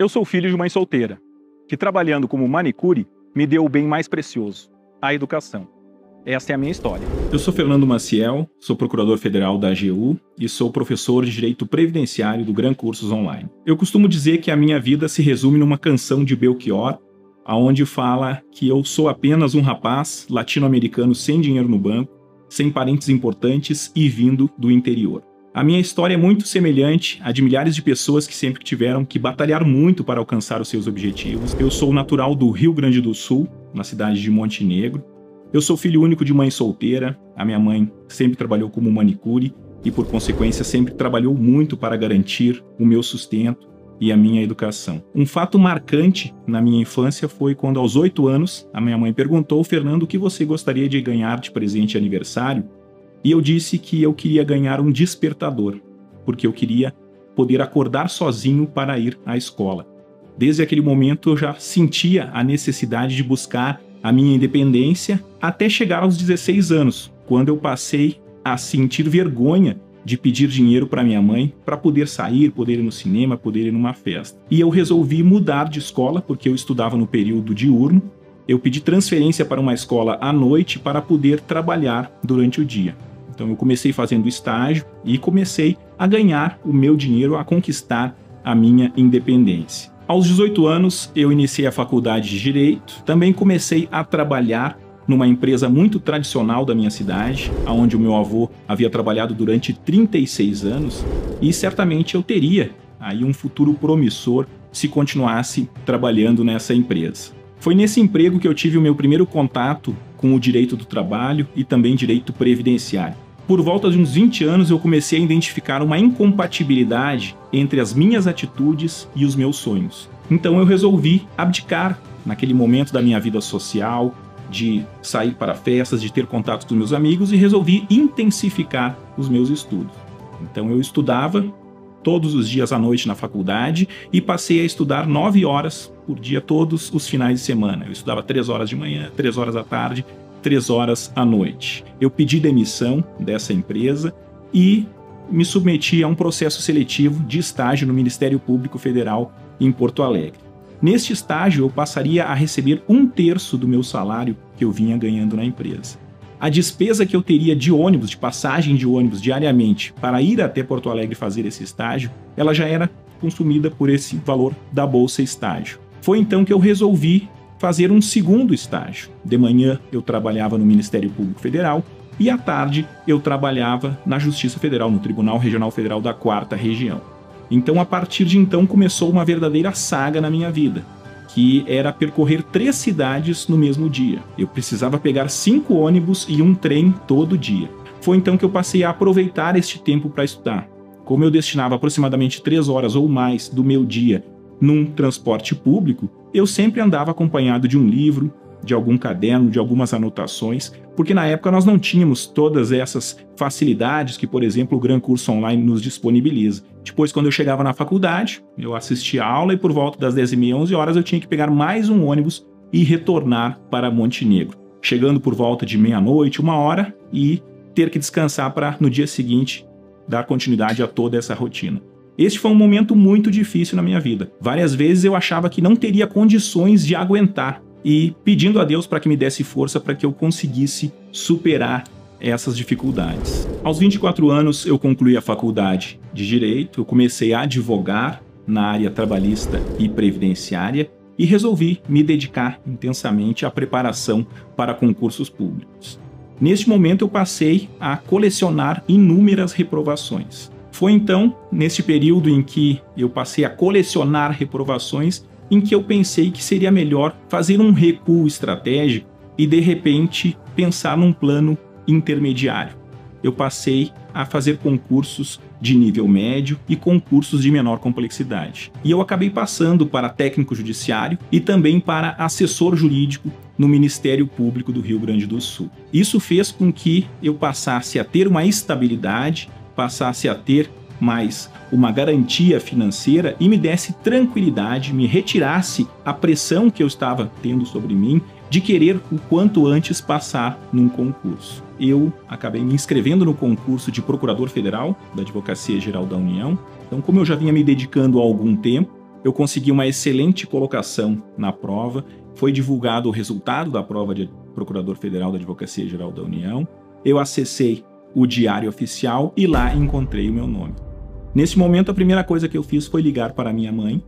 Eu sou filho de mãe solteira, que trabalhando como manicure me deu o bem mais precioso, a educação. Essa é a minha história. Eu sou Fernando Maciel, sou procurador federal da AGU e sou professor de Direito Previdenciário do Gran Cursos Online. Eu costumo dizer que a minha vida se resume numa canção de Belchior, aonde fala que eu sou apenas um rapaz latino-americano sem dinheiro no banco, sem parentes importantes e vindo do interior. A minha história é muito semelhante à de milhares de pessoas que sempre tiveram que batalhar muito para alcançar os seus objetivos. Eu sou natural do Rio Grande do Sul, na cidade de Montenegro. Eu sou filho único de mãe solteira. A minha mãe sempre trabalhou como manicure e, por consequência, sempre trabalhou muito para garantir o meu sustento e a minha educação. Um fato marcante na minha infância foi quando, aos oito anos, a minha mãe perguntou: Fernando, o que você gostaria de ganhar de presente de aniversário? E eu disse que eu queria ganhar um despertador, porque eu queria poder acordar sozinho para ir à escola. Desde aquele momento eu já sentia a necessidade de buscar a minha independência até chegar aos 16 anos, quando eu passei a sentir vergonha de pedir dinheiro para minha mãe para poder sair, poder ir no cinema, poder ir numa festa. E eu resolvi mudar de escola porque eu estudava no período diurno. Eu pedi transferência para uma escola à noite para poder trabalhar durante o dia. Então eu comecei fazendo estágio e comecei a ganhar o meu dinheiro, a conquistar a minha independência. Aos 18 anos, eu iniciei a faculdade de Direito, também comecei a trabalhar numa empresa muito tradicional da minha cidade, onde o meu avô havia trabalhado durante 36 anos, e certamente eu teria aí um futuro promissor se continuasse trabalhando nessa empresa. Foi nesse emprego que eu tive o meu primeiro contato com o direito do trabalho e também direito previdenciário por volta de uns 20 anos eu comecei a identificar uma incompatibilidade entre as minhas atitudes e os meus sonhos. Então eu resolvi abdicar naquele momento da minha vida social, de sair para festas, de ter contato com meus amigos e resolvi intensificar os meus estudos. Então eu estudava todos os dias à noite na faculdade e passei a estudar nove horas por dia todos os finais de semana. Eu estudava três horas de manhã, três horas da tarde três horas à noite. Eu pedi demissão dessa empresa e me submeti a um processo seletivo de estágio no Ministério Público Federal em Porto Alegre. Neste estágio, eu passaria a receber um terço do meu salário que eu vinha ganhando na empresa. A despesa que eu teria de ônibus, de passagem de ônibus diariamente para ir até Porto Alegre fazer esse estágio, ela já era consumida por esse valor da bolsa estágio. Foi então que eu resolvi fazer um segundo estágio. De manhã eu trabalhava no Ministério Público Federal e à tarde eu trabalhava na Justiça Federal, no Tribunal Regional Federal da Quarta Região. Então, a partir de então, começou uma verdadeira saga na minha vida, que era percorrer três cidades no mesmo dia. Eu precisava pegar cinco ônibus e um trem todo dia. Foi então que eu passei a aproveitar este tempo para estudar. Como eu destinava aproximadamente três horas ou mais do meu dia num transporte público, eu sempre andava acompanhado de um livro, de algum caderno, de algumas anotações, porque na época nós não tínhamos todas essas facilidades que, por exemplo, o Gran Curso Online nos disponibiliza. Depois, quando eu chegava na faculdade, eu assistia a aula e por volta das 10h30, 11 horas, eu tinha que pegar mais um ônibus e retornar para Montenegro. Chegando por volta de meia-noite, uma hora, e ter que descansar para, no dia seguinte, dar continuidade a toda essa rotina. Este foi um momento muito difícil na minha vida. Várias vezes eu achava que não teria condições de aguentar e pedindo a Deus para que me desse força para que eu conseguisse superar essas dificuldades. Aos 24 anos eu concluí a faculdade de direito, eu comecei a advogar na área trabalhista e previdenciária e resolvi me dedicar intensamente à preparação para concursos públicos. Neste momento eu passei a colecionar inúmeras reprovações. Foi então, nesse período em que eu passei a colecionar reprovações, em que eu pensei que seria melhor fazer um recuo estratégico e de repente pensar num plano intermediário. Eu passei a fazer concursos de nível médio e concursos de menor complexidade. E eu acabei passando para técnico judiciário e também para assessor jurídico no Ministério Público do Rio Grande do Sul. Isso fez com que eu passasse a ter uma estabilidade passasse a ter mais uma garantia financeira e me desse tranquilidade, me retirasse a pressão que eu estava tendo sobre mim de querer o quanto antes passar num concurso. Eu acabei me inscrevendo no concurso de Procurador Federal da Advocacia Geral da União. Então, como eu já vinha me dedicando há algum tempo, eu consegui uma excelente colocação na prova, foi divulgado o resultado da prova de Procurador Federal da Advocacia Geral da União, eu acessei o Diário Oficial e lá encontrei o meu nome. Nesse momento, a primeira coisa que eu fiz foi ligar para minha mãe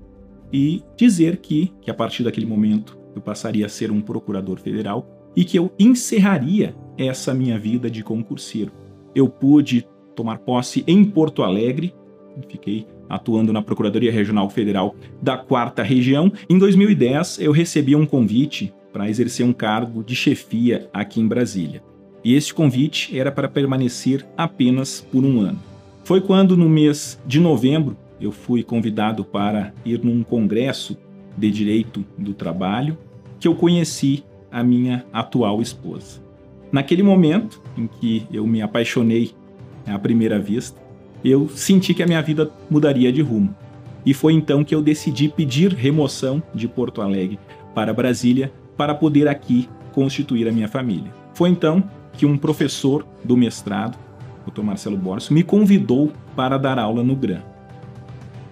e dizer que, que a partir daquele momento eu passaria a ser um procurador federal e que eu encerraria essa minha vida de concurseiro. Eu pude tomar posse em Porto Alegre, fiquei atuando na Procuradoria Regional Federal da Quarta Região. Em 2010, eu recebi um convite para exercer um cargo de chefia aqui em Brasília. E esse convite era para permanecer apenas por um ano. Foi quando, no mês de novembro, eu fui convidado para ir num congresso de direito do trabalho que eu conheci a minha atual esposa. Naquele momento em que eu me apaixonei à primeira vista, eu senti que a minha vida mudaria de rumo. E foi então que eu decidi pedir remoção de Porto Alegre para Brasília para poder aqui constituir a minha família. Foi então que um professor do mestrado, o Dr. Marcelo Borges, me convidou para dar aula no GRAM.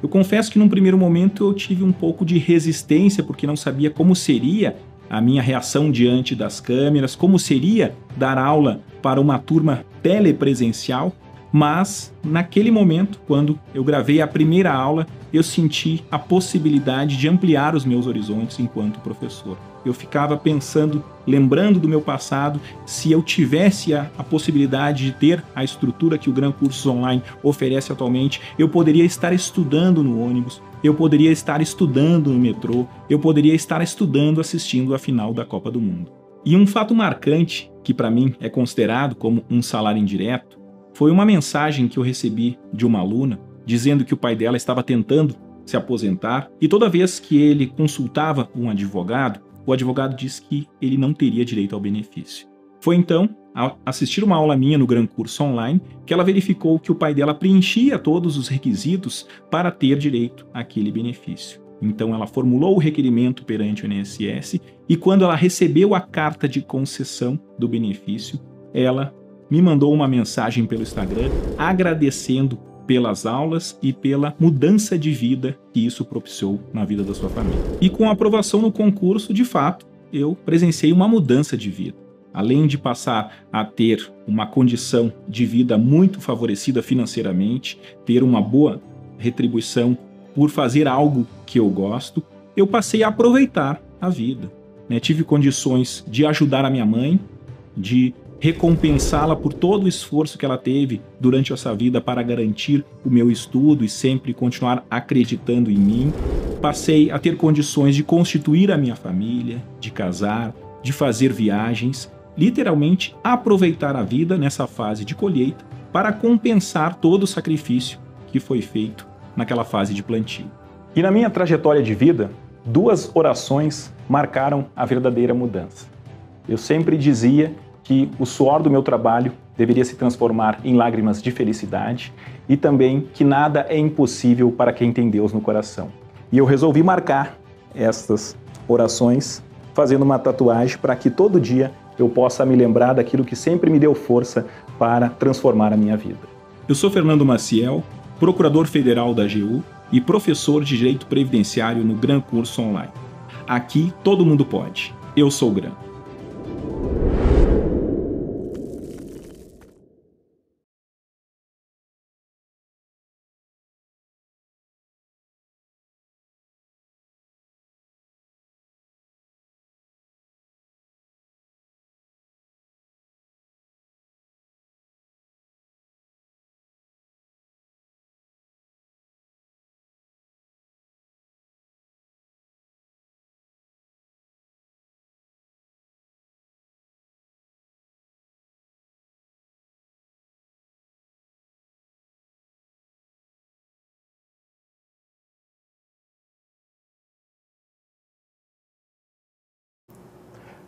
Eu confesso que num primeiro momento eu tive um pouco de resistência porque não sabia como seria a minha reação diante das câmeras, como seria dar aula para uma turma telepresencial, mas naquele momento, quando eu gravei a primeira aula, eu senti a possibilidade de ampliar os meus horizontes enquanto professor eu ficava pensando, lembrando do meu passado, se eu tivesse a, a, possibilidade de ter a estrutura que o Gran Cursos Online oferece atualmente, eu poderia estar estudando no ônibus, eu poderia estar estudando no metrô, eu poderia estar estudando assistindo a final da Copa do Mundo. E um fato marcante, que para mim é considerado como um salário indireto, foi uma mensagem que eu recebi de uma aluna dizendo que o pai dela estava tentando se aposentar e toda vez que ele consultava um advogado, o advogado disse que ele não teria direito ao benefício. Foi então, ao assistir uma aula minha no Gran Curso Online, que ela verificou que o pai dela preenchia todos os requisitos para ter direito àquele benefício. Então ela formulou o requerimento perante o INSS e quando ela recebeu a carta de concessão do benefício, ela me mandou uma mensagem pelo Instagram agradecendo pelas aulas e pela mudança de vida que isso propiciou na vida da sua família. E com a aprovação no concurso, de fato, eu presenciei uma mudança de vida. Além de passar a ter uma condição de vida muito favorecida financeiramente, ter uma boa retribuição por fazer algo que eu gosto, eu passei a aproveitar a vida. Né? Tive condições de ajudar a minha mãe, de recompensá-la por todo o esforço que ela teve durante essa vida para garantir o meu estudo e sempre continuar acreditando em mim. Passei a ter condições de constituir a minha família, de casar, de fazer viagens, literalmente aproveitar a vida nessa fase de colheita para compensar todo o sacrifício que foi feito naquela fase de plantio. E na minha trajetória de vida, duas orações marcaram a verdadeira mudança. Eu sempre dizia que o suor do meu trabalho deveria se transformar em lágrimas de felicidade e também que nada é impossível para quem tem Deus no coração. E eu resolvi marcar estas orações fazendo uma tatuagem para que todo dia eu possa me lembrar daquilo que sempre me deu força para transformar a minha vida. Eu sou Fernando Maciel, procurador federal da AGU e professor de Direito Previdenciário no Gran Curso Online. Aqui todo mundo pode. Eu sou o Gran.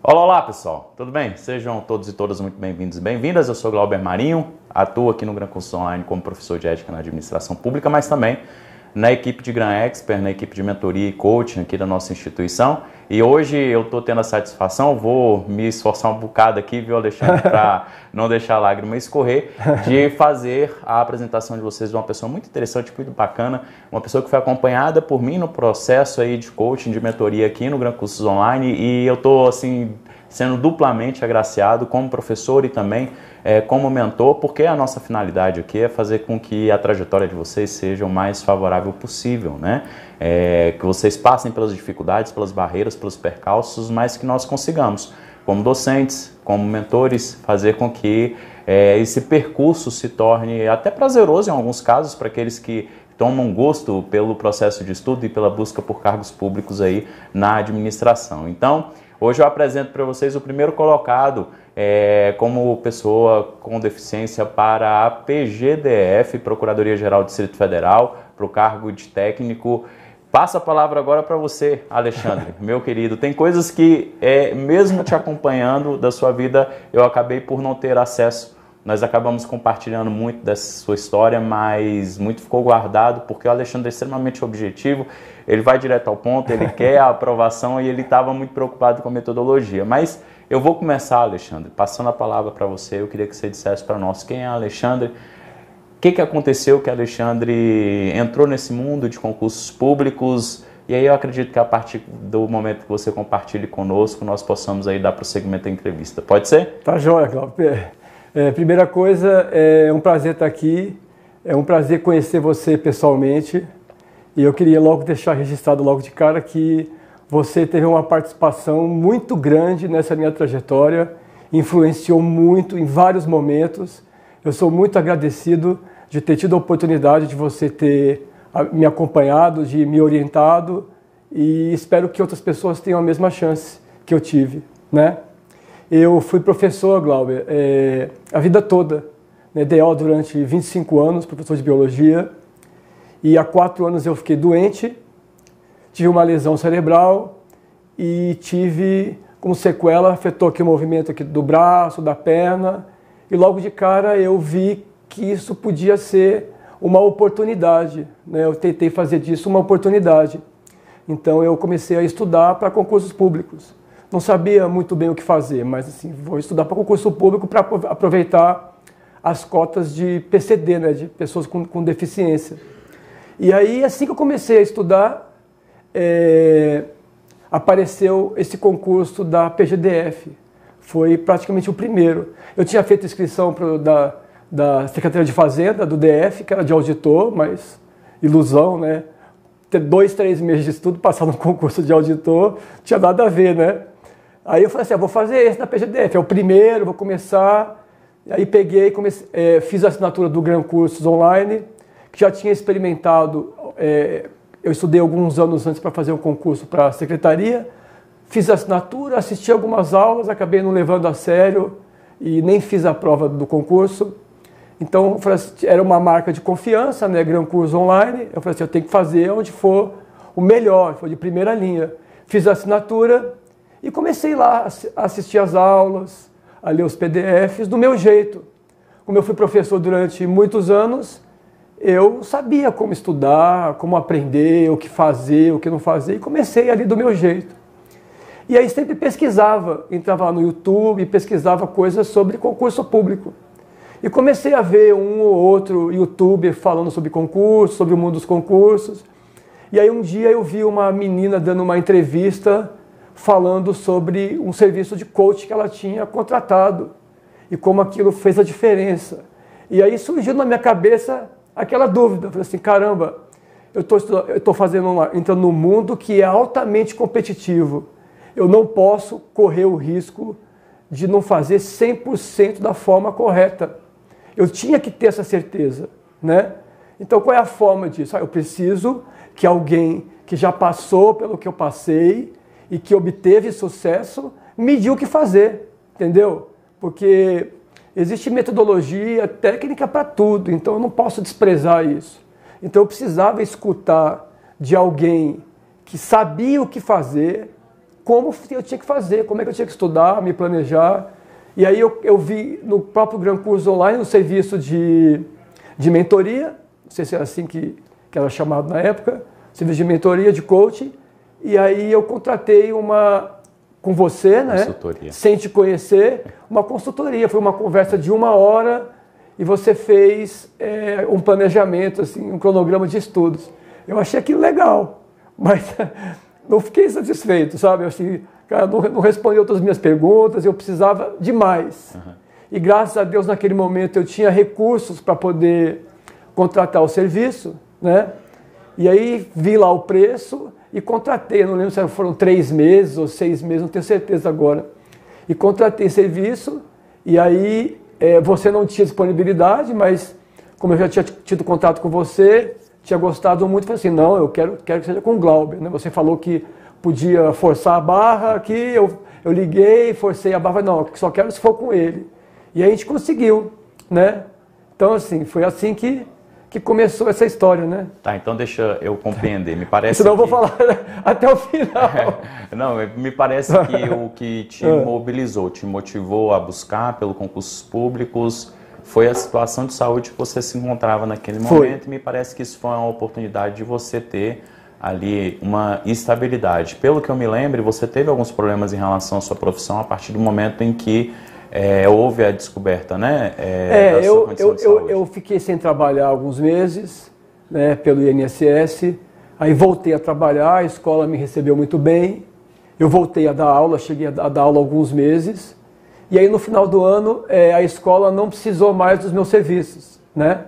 Olá, olá pessoal, tudo bem? Sejam todos e todas muito bem-vindos e bem-vindas. Eu sou Glauber Marinho, atuo aqui no Gran Curso Online como professor de ética na administração pública, mas também na equipe de Gran Expert, na equipe de mentoria e coaching aqui da nossa instituição. E hoje eu estou tendo a satisfação, vou me esforçar um bocado aqui, viu, Alexandre, para não deixar a lágrima escorrer, de fazer a apresentação de vocês de uma pessoa muito interessante, muito bacana, uma pessoa que foi acompanhada por mim no processo aí de coaching, de mentoria aqui no Gran Cursos Online, e eu estou, assim, sendo duplamente agraciado como professor e também é, como mentor, porque a nossa finalidade aqui é fazer com que a trajetória de vocês seja o mais favorável possível, né? É, que vocês passem pelas dificuldades, pelas barreiras, pelos percalços, mas que nós consigamos, como docentes, como mentores, fazer com que é, esse percurso se torne até prazeroso em alguns casos para aqueles que tomam gosto pelo processo de estudo e pela busca por cargos públicos aí na administração. Então, hoje eu apresento para vocês o primeiro colocado é, como pessoa com deficiência para a PGDF, Procuradoria Geral do Distrito Federal, para o cargo de técnico. Passo a palavra agora para você, Alexandre, meu querido. Tem coisas que, é, mesmo te acompanhando da sua vida, eu acabei por não ter acesso. Nós acabamos compartilhando muito dessa sua história, mas muito ficou guardado porque o Alexandre é extremamente objetivo. Ele vai direto ao ponto, ele quer a aprovação e ele estava muito preocupado com a metodologia. Mas eu vou começar, Alexandre, passando a palavra para você. Eu queria que você dissesse para nós quem é Alexandre, o que, que aconteceu que Alexandre entrou nesse mundo de concursos públicos. E aí eu acredito que a partir do momento que você compartilhe conosco, nós possamos aí dar prosseguimento à entrevista. Pode ser? Tá joia, Cláudio. É, primeira coisa, é um prazer estar aqui. É um prazer conhecer você pessoalmente. E eu queria logo deixar registrado logo de cara que você teve uma participação muito grande nessa minha trajetória, influenciou muito em vários momentos. Eu sou muito agradecido de ter tido a oportunidade de você ter me acompanhado, de me orientado e espero que outras pessoas tenham a mesma chance que eu tive, né? Eu fui professor, Glauber, é, a vida toda, né, DO durante 25 anos, professor de biologia, e há quatro anos eu fiquei doente tive uma lesão cerebral e tive como sequela, afetou aqui o movimento aqui do braço, da perna, e logo de cara eu vi que isso podia ser uma oportunidade, né? eu tentei fazer disso uma oportunidade. Então eu comecei a estudar para concursos públicos. Não sabia muito bem o que fazer, mas assim, vou estudar para concurso público para aproveitar as cotas de PCD, né, de pessoas com, com deficiência. E aí, assim que eu comecei a estudar, é, apareceu esse concurso da PGDF. Foi praticamente o primeiro. Eu tinha feito inscrição pro, da, da Secretaria de Fazenda, do DF, que era de auditor, mas ilusão, né? Ter dois, três meses de estudo, passar no concurso de auditor, tinha nada a ver, né? Aí eu falei assim, ah, vou fazer esse da PGDF, é o primeiro, vou começar. Aí peguei, comecei, é, fiz a assinatura do Gran Cursos Online, que já tinha experimentado é, eu estudei alguns anos antes para fazer um concurso para a secretaria, fiz a assinatura, assisti algumas aulas, acabei não levando a sério e nem fiz a prova do concurso. Então, assim, era uma marca de confiança, né, Gran Curso Online. Eu falei assim, eu tenho que fazer onde for o melhor, foi de primeira linha. Fiz a assinatura e comecei lá a assistir as aulas, a ler os PDFs do meu jeito. Como eu fui professor durante muitos anos, eu sabia como estudar, como aprender, o que fazer, o que não fazer, e comecei ali do meu jeito. E aí sempre pesquisava, entrava lá no YouTube pesquisava coisas sobre concurso público. E comecei a ver um ou outro youtuber falando sobre concurso, sobre o mundo dos concursos. E aí um dia eu vi uma menina dando uma entrevista falando sobre um serviço de coach que ela tinha contratado e como aquilo fez a diferença. E aí surgiu na minha cabeça aquela dúvida. Falei assim, caramba, eu estou fazendo uma, entrando num mundo que é altamente competitivo. Eu não posso correr o risco de não fazer 100% da forma correta. Eu tinha que ter essa certeza, né? Então, qual é a forma disso? Ah, eu preciso que alguém que já passou pelo que eu passei e que obteve sucesso me diga o que fazer, entendeu? Porque Existe metodologia, técnica para tudo, então eu não posso desprezar isso. Então eu precisava escutar de alguém que sabia o que fazer, como eu tinha que fazer, como é que eu tinha que estudar, me planejar. E aí eu, eu vi no próprio Gran Curso Online um serviço de, de mentoria, não sei se é assim que, que era chamado na época, serviço de mentoria, de coaching, e aí eu contratei uma com você, né? Sem te conhecer, uma consultoria. Foi uma conversa de uma hora e você fez é, um planejamento, assim, um cronograma de estudos. Eu achei aquilo legal, mas não fiquei satisfeito, sabe? Eu achei, cara, não, não respondeu todas as minhas perguntas, eu precisava de mais. Uhum. E graças a Deus, naquele momento, eu tinha recursos para poder contratar o serviço, né? E aí vi lá o preço e contratei, não lembro se foram três meses ou seis meses, não tenho certeza agora. E contratei serviço, e aí é, você não tinha disponibilidade, mas como eu já tinha tido contato com você, tinha gostado muito, falei assim, não, eu quero, quero que seja com o Glauber. Né? Você falou que podia forçar a barra aqui, eu, eu liguei, forcei a barra, não, só quero se for com ele. E aí a gente conseguiu, né? Então, assim, foi assim que que começou essa história, né? Tá, então deixa eu compreender. Me parece Senão que... eu vou falar até o final. Não, me parece que o que te é. mobilizou, te motivou a buscar pelo concursos públicos foi a situação de saúde que você se encontrava naquele momento. E me parece que isso foi uma oportunidade de você ter ali uma estabilidade. Pelo que eu me lembro, você teve alguns problemas em relação à sua profissão a partir do momento em que é, houve a descoberta, né? É, é eu, eu, eu, eu, fiquei sem trabalhar alguns meses, né, pelo INSS, aí voltei a trabalhar, a escola me recebeu muito bem, eu voltei a dar aula, cheguei a dar aula alguns meses, e aí no final do ano é, a escola não precisou mais dos meus serviços, né?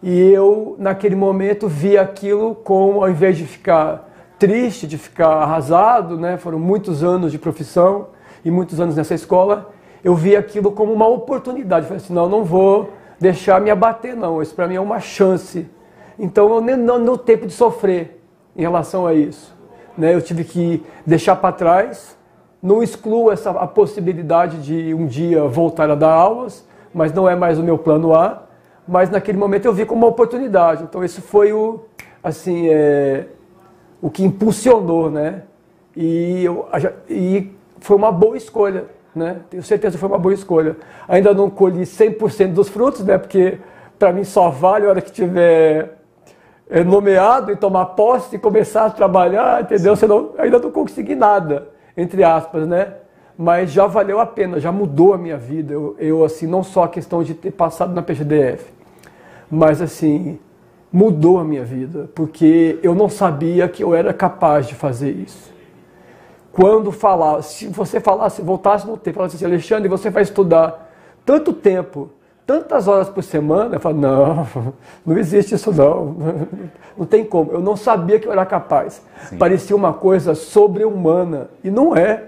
E eu, naquele momento, vi aquilo como, ao invés de ficar triste, de ficar arrasado, né? Foram muitos anos de profissão e muitos anos nessa escola, eu vi aquilo como uma oportunidade. Falei assim, não, não vou deixar me abater, não. Isso para mim é uma chance. Então eu nem não tempo de sofrer em relação a isso. Né? Eu tive que deixar para trás. Não excluo essa a possibilidade de um dia voltar a dar aulas, mas não é mais o meu plano A. Mas naquele momento eu vi como uma oportunidade. Então isso foi o assim é, o que impulsionou, né? E, eu, e foi uma boa escolha né? Tenho certeza que foi uma boa escolha. Ainda não colhi 100% dos frutos, né? Porque para mim só vale a hora que tiver é, nomeado e tomar posse e começar a trabalhar, entendeu? Senão, ainda não consegui nada, entre aspas, né? Mas já valeu a pena, já mudou a minha vida. Eu, eu assim, não só a questão de ter passado na PGDF, mas assim, mudou a minha vida, porque eu não sabia que eu era capaz de fazer isso quando falar, se você falasse, voltasse no tempo, falasse assim, Alexandre, você vai estudar tanto tempo, tantas horas por semana, eu falo, não, não existe isso não, não tem como. Eu não sabia que eu era capaz. Sim. Parecia uma coisa sobre-humana, e não é.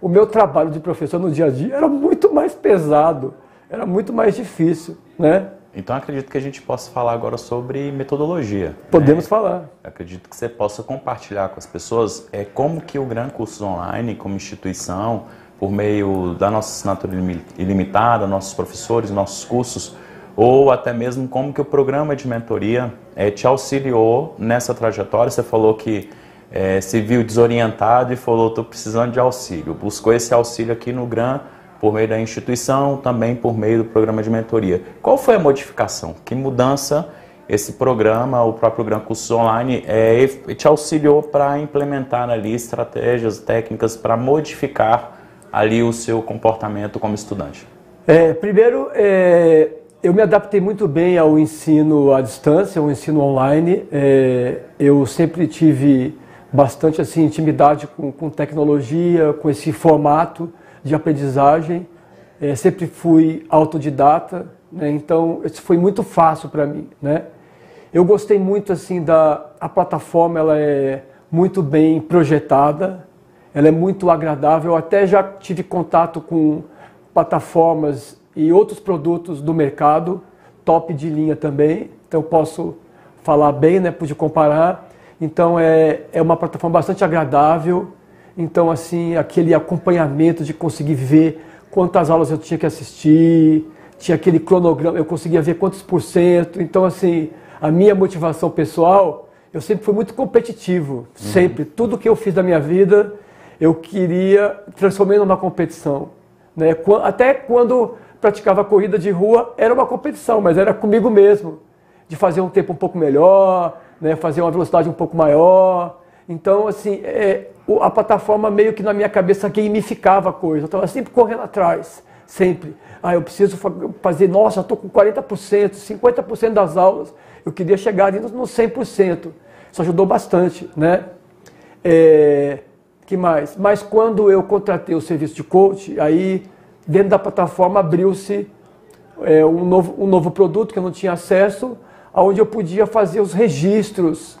O meu trabalho de professor no dia a dia era muito mais pesado, era muito mais difícil, né? Então acredito que a gente possa falar agora sobre metodologia. Né? Podemos né? falar. Acredito que você possa compartilhar com as pessoas é, como que o Gran Cursos Online, como instituição, por meio da nossa assinatura ilimitada, nossos professores, nossos cursos, ou até mesmo como que o programa de mentoria é, te auxiliou nessa trajetória. Você falou que é, se viu desorientado e falou, estou precisando de auxílio. Buscou esse auxílio aqui no Gran por meio da instituição, também por meio do programa de mentoria. Qual foi a modificação? Que mudança esse programa, o próprio Gran Cursos Online, é, te auxiliou para implementar ali estratégias, técnicas para modificar ali o seu comportamento como estudante? É, primeiro, é, eu me adaptei muito bem ao ensino à distância, ao ensino online. É, eu sempre tive bastante assim intimidade com, com tecnologia, com esse formato de aprendizagem. É, sempre fui autodidata, né? então isso foi muito fácil para mim, né? Eu gostei muito assim da a plataforma, ela é muito bem projetada, ela é muito agradável. Eu até já tive contato com plataformas e outros produtos do mercado, top de linha também. Então posso falar bem, né? Pude comparar. Então é, é uma plataforma bastante agradável então, assim, aquele acompanhamento de conseguir ver quantas aulas eu tinha que assistir, tinha aquele cronograma, eu conseguia ver quantos por cento. Então, assim, a minha motivação pessoal, eu sempre fui muito competitivo, uhum. sempre. Tudo que eu fiz da minha vida, eu queria transformar numa competição. Né? Até quando praticava corrida de rua, era uma competição, mas era comigo mesmo, de fazer um tempo um pouco melhor, né, fazer uma velocidade um pouco maior. Então, assim, é, a plataforma meio que na minha cabeça gamificava a coisa. Eu estava sempre correndo atrás, sempre. Ah, eu preciso fazer, nossa, estou com 40%, 50% das aulas. Eu queria chegar ali no 100%. Isso ajudou bastante, né? É, que mais? Mas quando eu contratei o serviço de coach, aí dentro da plataforma abriu-se é, um, novo, um novo produto que eu não tinha acesso, onde eu podia fazer os registros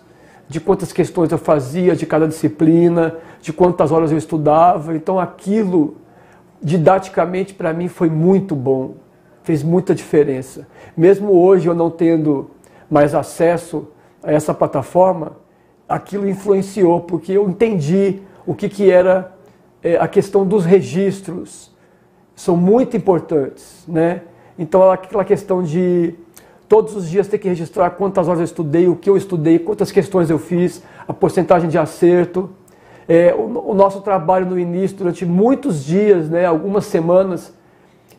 de quantas questões eu fazia de cada disciplina, de quantas horas eu estudava. Então aquilo, didaticamente, para mim foi muito bom, fez muita diferença. Mesmo hoje eu não tendo mais acesso a essa plataforma, aquilo influenciou, porque eu entendi o que, que era é, a questão dos registros. São muito importantes, né? Então aquela questão de todos os dias ter que registrar quantas horas eu estudei, o que eu estudei, quantas questões eu fiz, a porcentagem de acerto. É, o, o, nosso trabalho no início, durante muitos dias, né, algumas semanas,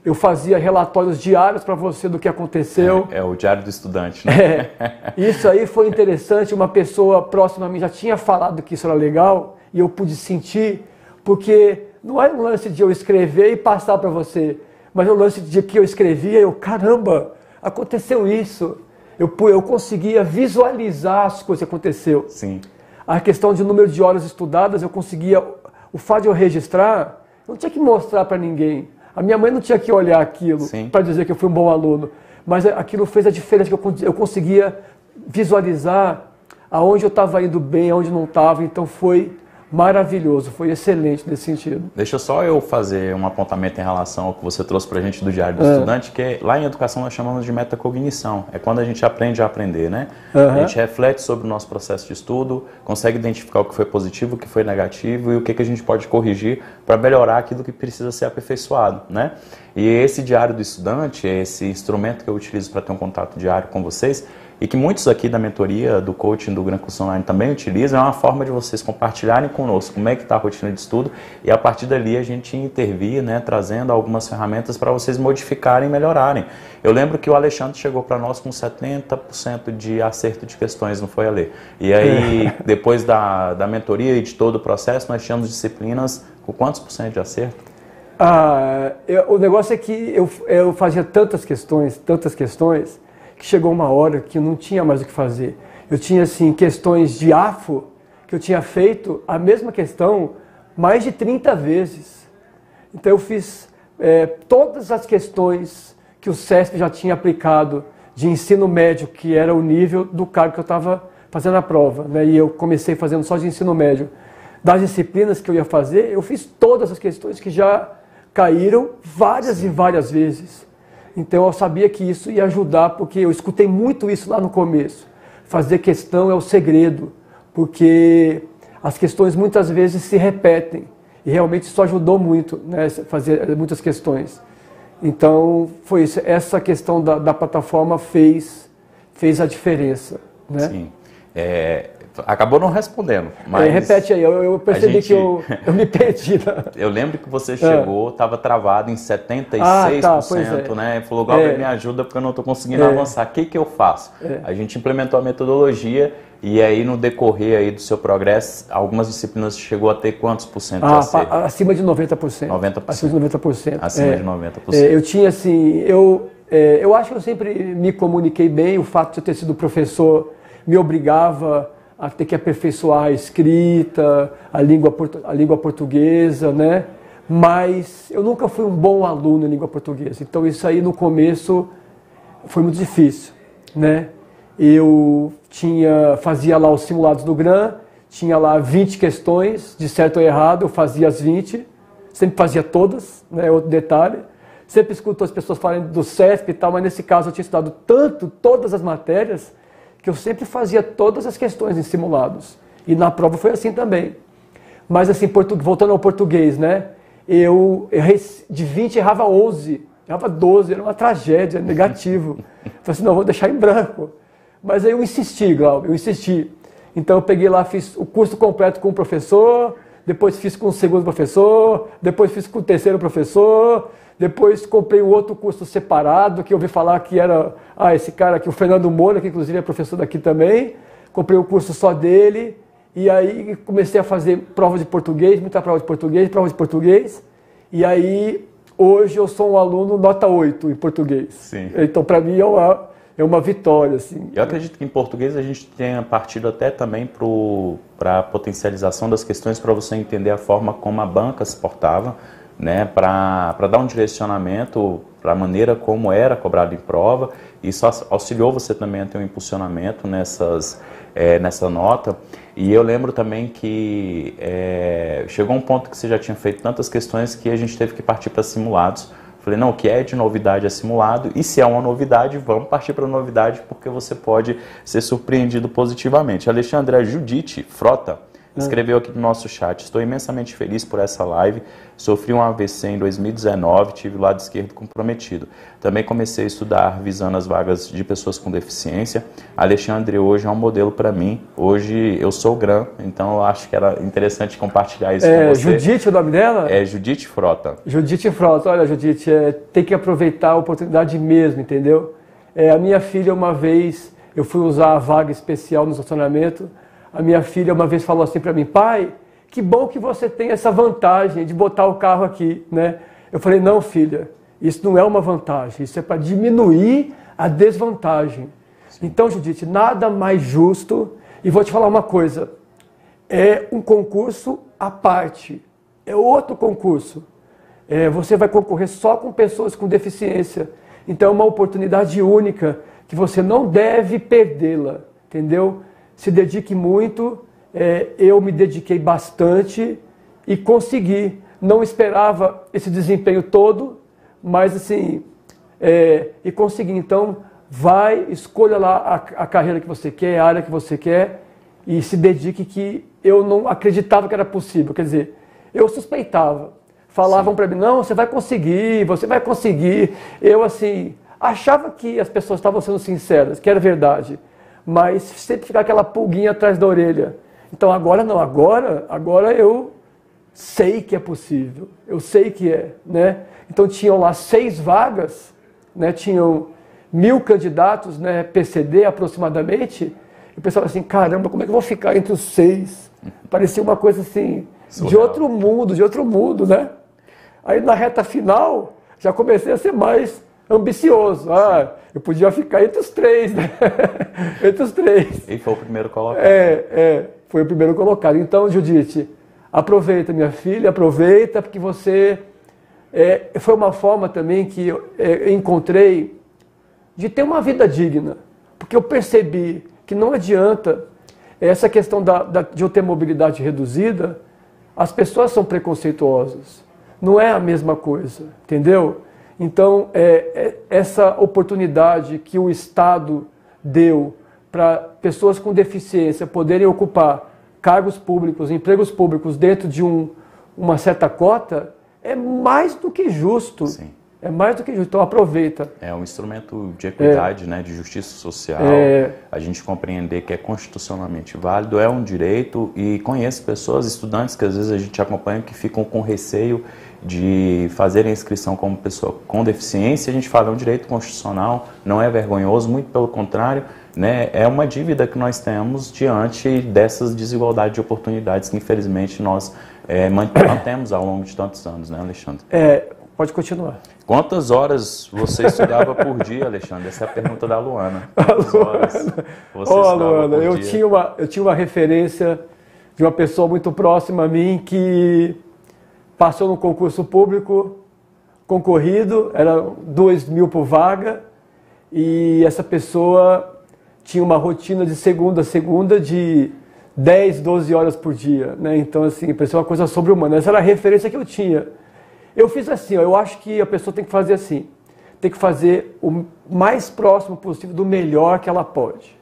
eu fazia relatórios diários para você do que aconteceu. É, é, o diário do estudante, né? É, isso aí foi interessante. Uma pessoa próxima a mim já tinha falado que isso era legal e eu pude sentir, porque não é um lance de eu escrever e passar para você, mas é um lance de que eu escrevia e eu, caramba, aconteceu isso. Eu, eu conseguia visualizar as coisas que aconteceu. Sim. A questão de número de horas estudadas, eu conseguia. O fato de eu registrar, não tinha que mostrar para ninguém. A minha mãe não tinha que olhar aquilo para dizer que eu fui um bom aluno. Mas aquilo fez a diferença, que eu, eu conseguia visualizar aonde eu estava indo bem, aonde não estava. Então foi maravilhoso, foi excelente nesse sentido. Deixa só eu fazer um apontamento em relação ao que você trouxe para a gente do Diário do é. Estudante, que lá em educação nós chamamos de metacognição. É quando a gente aprende a aprender, né? Uhum. A gente reflete sobre o nosso processo de estudo, consegue identificar o que foi positivo, o que foi negativo e o que, que a gente pode corrigir para melhorar aquilo que precisa ser aperfeiçoado, né? E esse Diário do Estudante, esse instrumento que eu utilizo para ter um contato diário com vocês, e que muitos aqui da mentoria, do coaching do Gran Curso Online também utilizam, é uma forma de vocês compartilharem conosco como é que está a rotina de estudo e a partir dali a gente intervir, né, trazendo algumas ferramentas para vocês modificarem e melhorarem. Eu lembro que o Alexandre chegou para nós com 70% de acerto de questões, não foi, Ale? E aí, depois da, da mentoria e de todo o processo, nós tínhamos disciplinas com quantos por cento de acerto? Ah, eu, o negócio é que eu, eu fazia tantas questões, tantas questões, que chegou uma hora que eu não tinha mais o que fazer. Eu tinha assim questões de AFO que eu tinha feito a mesma questão mais de 30 vezes. Então eu fiz é, todas as questões que o CESP já tinha aplicado de ensino médio, que era o nível do cargo que eu estava fazendo a prova. Né? E eu comecei fazendo só de ensino médio. Das disciplinas que eu ia fazer, eu fiz todas as questões que já caíram várias e várias vezes. Então eu sabia que isso ia ajudar, porque eu escutei muito isso lá no começo. Fazer questão é o segredo, porque as questões muitas vezes se repetem. E realmente isso ajudou muito, né, fazer muitas questões. Então foi isso. Essa questão da, da plataforma fez, fez a diferença. Né? Sim. É, acabou não respondendo. Mas é, repete aí, eu, eu percebi gente, que eu, eu me perdi. Né? Eu lembro que você chegou, estava é. travado em 76%, ah, tá, é. né? Falou, Galber, é. me ajuda porque eu não estou conseguindo é. avançar. O que, que eu faço? É. A gente implementou a metodologia e aí no decorrer aí do seu progresso, algumas disciplinas chegou a ter quantos por cento ah, Acima de 90%. 90%. Acima de 90%. Acima de 90%. eu tinha assim, eu, eu acho que eu sempre me comuniquei bem, o fato de eu ter sido professor me obrigava a ter que aperfeiçoar a escrita, a língua, a língua portuguesa, né? Mas eu nunca fui um bom aluno em língua portuguesa. Então isso aí no começo foi muito difícil, né? Eu tinha fazia lá os simulados do GRAM, tinha lá 20 questões, de certo ou errado, eu fazia as 20, sempre fazia todas, né? Outro detalhe. Sempre escuto as pessoas falando do CESP e tal, mas nesse caso eu tinha estudado tanto todas as matérias que eu sempre fazia todas as questões em simulados. E na prova foi assim também. Mas assim, voltando ao português, né? Eu errei de 20 errava 11, errava 12, era uma tragédia, negativo. Falei assim, não, vou deixar em branco. Mas aí eu insisti, Glauber, eu insisti. Então eu peguei lá, fiz o curso completo com o professor, depois fiz com o segundo professor, depois fiz com o terceiro professor, depois comprei um outro curso separado, que eu ouvi falar que era, ah, esse cara aqui, o Fernando Moura, que inclusive é professor daqui também, comprei o curso só dele, e aí comecei a fazer prova de português, muita prova de português, prova de português, e aí hoje eu sou um aluno nota 8 em português. Sim. Então para mim é uma, é uma vitória. Assim. Eu acredito que em português a gente tenha partido até também para a potencialização das questões para você entender a forma como a banca se portava, né, para dar um direcionamento para a maneira como era cobrado em prova. Isso auxiliou você também a ter um impulsionamento nessas, é, nessa nota. E eu lembro também que é, chegou um ponto que você já tinha feito tantas questões que a gente teve que partir para simulados. Falei, não, o que é de novidade é simulado, e se é uma novidade, vamos partir para a novidade, porque você pode ser surpreendido positivamente. Alexandre, a Judite Frota escreveu aqui no nosso chat: Estou imensamente feliz por essa live. Sofri um AVC em 2019, tive o lado esquerdo comprometido. Também comecei a estudar visando as vagas de pessoas com deficiência. Alexandre hoje é um modelo para mim. Hoje eu sou GRAM, então eu acho que era interessante compartilhar isso é, com você. Judite, o nome dela? É Judite Frota. Judite Frota. Olha, Judite, é, tem que aproveitar a oportunidade mesmo, entendeu? É, a minha filha, uma vez, eu fui usar a vaga especial no estacionamento a minha filha uma vez falou assim para mim, pai, que bom que você tem essa vantagem de botar o carro aqui, né? Eu falei, não, filha, isso não é uma vantagem, isso é para diminuir a desvantagem. Então, Judite, nada mais justo, e vou te falar uma coisa, é um concurso à parte, é outro concurso. É, você vai concorrer só com pessoas com deficiência. Então é uma oportunidade única que você não deve perdê-la, entendeu? Se dedique muito. É, eu me dediquei bastante e consegui. Não esperava esse desempenho todo, mas assim, é, e consegui. Então, vai, escolha lá a, a carreira que você quer, a área que você quer e se dedique que eu não acreditava que era possível. Quer dizer, eu suspeitava. Falavam para mim, não, você vai conseguir, você vai conseguir. Eu, assim, achava que as pessoas estavam sendo sinceras, que era verdade mas sempre fica aquela pulguinha atrás da orelha. Então agora não, agora, agora eu sei que é possível, eu sei que é, né? Então tinham lá seis vagas, né? Tinham mil candidatos, né? PCD aproximadamente. E o pessoal assim, caramba, como é que eu vou ficar entre os seis? Parecia uma coisa assim Surreal. de outro mundo, de outro mundo, né? Aí na reta final já comecei a ser mais ambicioso. Ah, eu podia ficar entre os três, né? entre os três. E foi o primeiro colocado. É, é, foi o primeiro colocado. Então, Judite, aproveita, minha filha, aproveita, porque você. É, foi uma forma também que eu, é, encontrei de ter uma vida digna. Porque eu percebi que não adianta essa questão da, da, de eu ter mobilidade reduzida, as pessoas são preconceituosas. Não é a mesma coisa, entendeu? Então, é, é, essa oportunidade que o Estado deu para pessoas com deficiência poderem ocupar cargos públicos, empregos públicos dentro de um, uma certa cota, é mais do que justo. Sim. É mais do que justo, então aproveita. É um instrumento de equidade, é. né, de justiça social. É. A gente compreender que é constitucionalmente válido, é um direito e conheço pessoas, estudantes que às vezes a gente acompanha que ficam com receio de fazer a inscrição como pessoa com deficiência, a gente fala é um direito constitucional, não é vergonhoso, muito pelo contrário, né, é uma dívida que nós temos diante dessas desigualdades de oportunidades que infelizmente nós é, mantemos ao longo de tantos anos, né, Alexandre? É, pode continuar. Quantas horas você estudava por dia, Alexandre? Essa é a pergunta da Luana. Quantas horas você oh, estudava Luana, por eu dia? Tinha uma, eu tinha uma referência de uma pessoa muito próxima a mim que passou no concurso público, concorrido, era 2 mil por vaga, e essa pessoa tinha uma rotina de segunda a segunda de 10, 12 horas por dia. Né? Então, assim, parecia uma coisa sobre-humana. Essa era a referência que eu tinha. Eu fiz assim, ó, eu acho que a pessoa tem que fazer assim, tem que fazer o mais próximo possível do melhor que ela pode.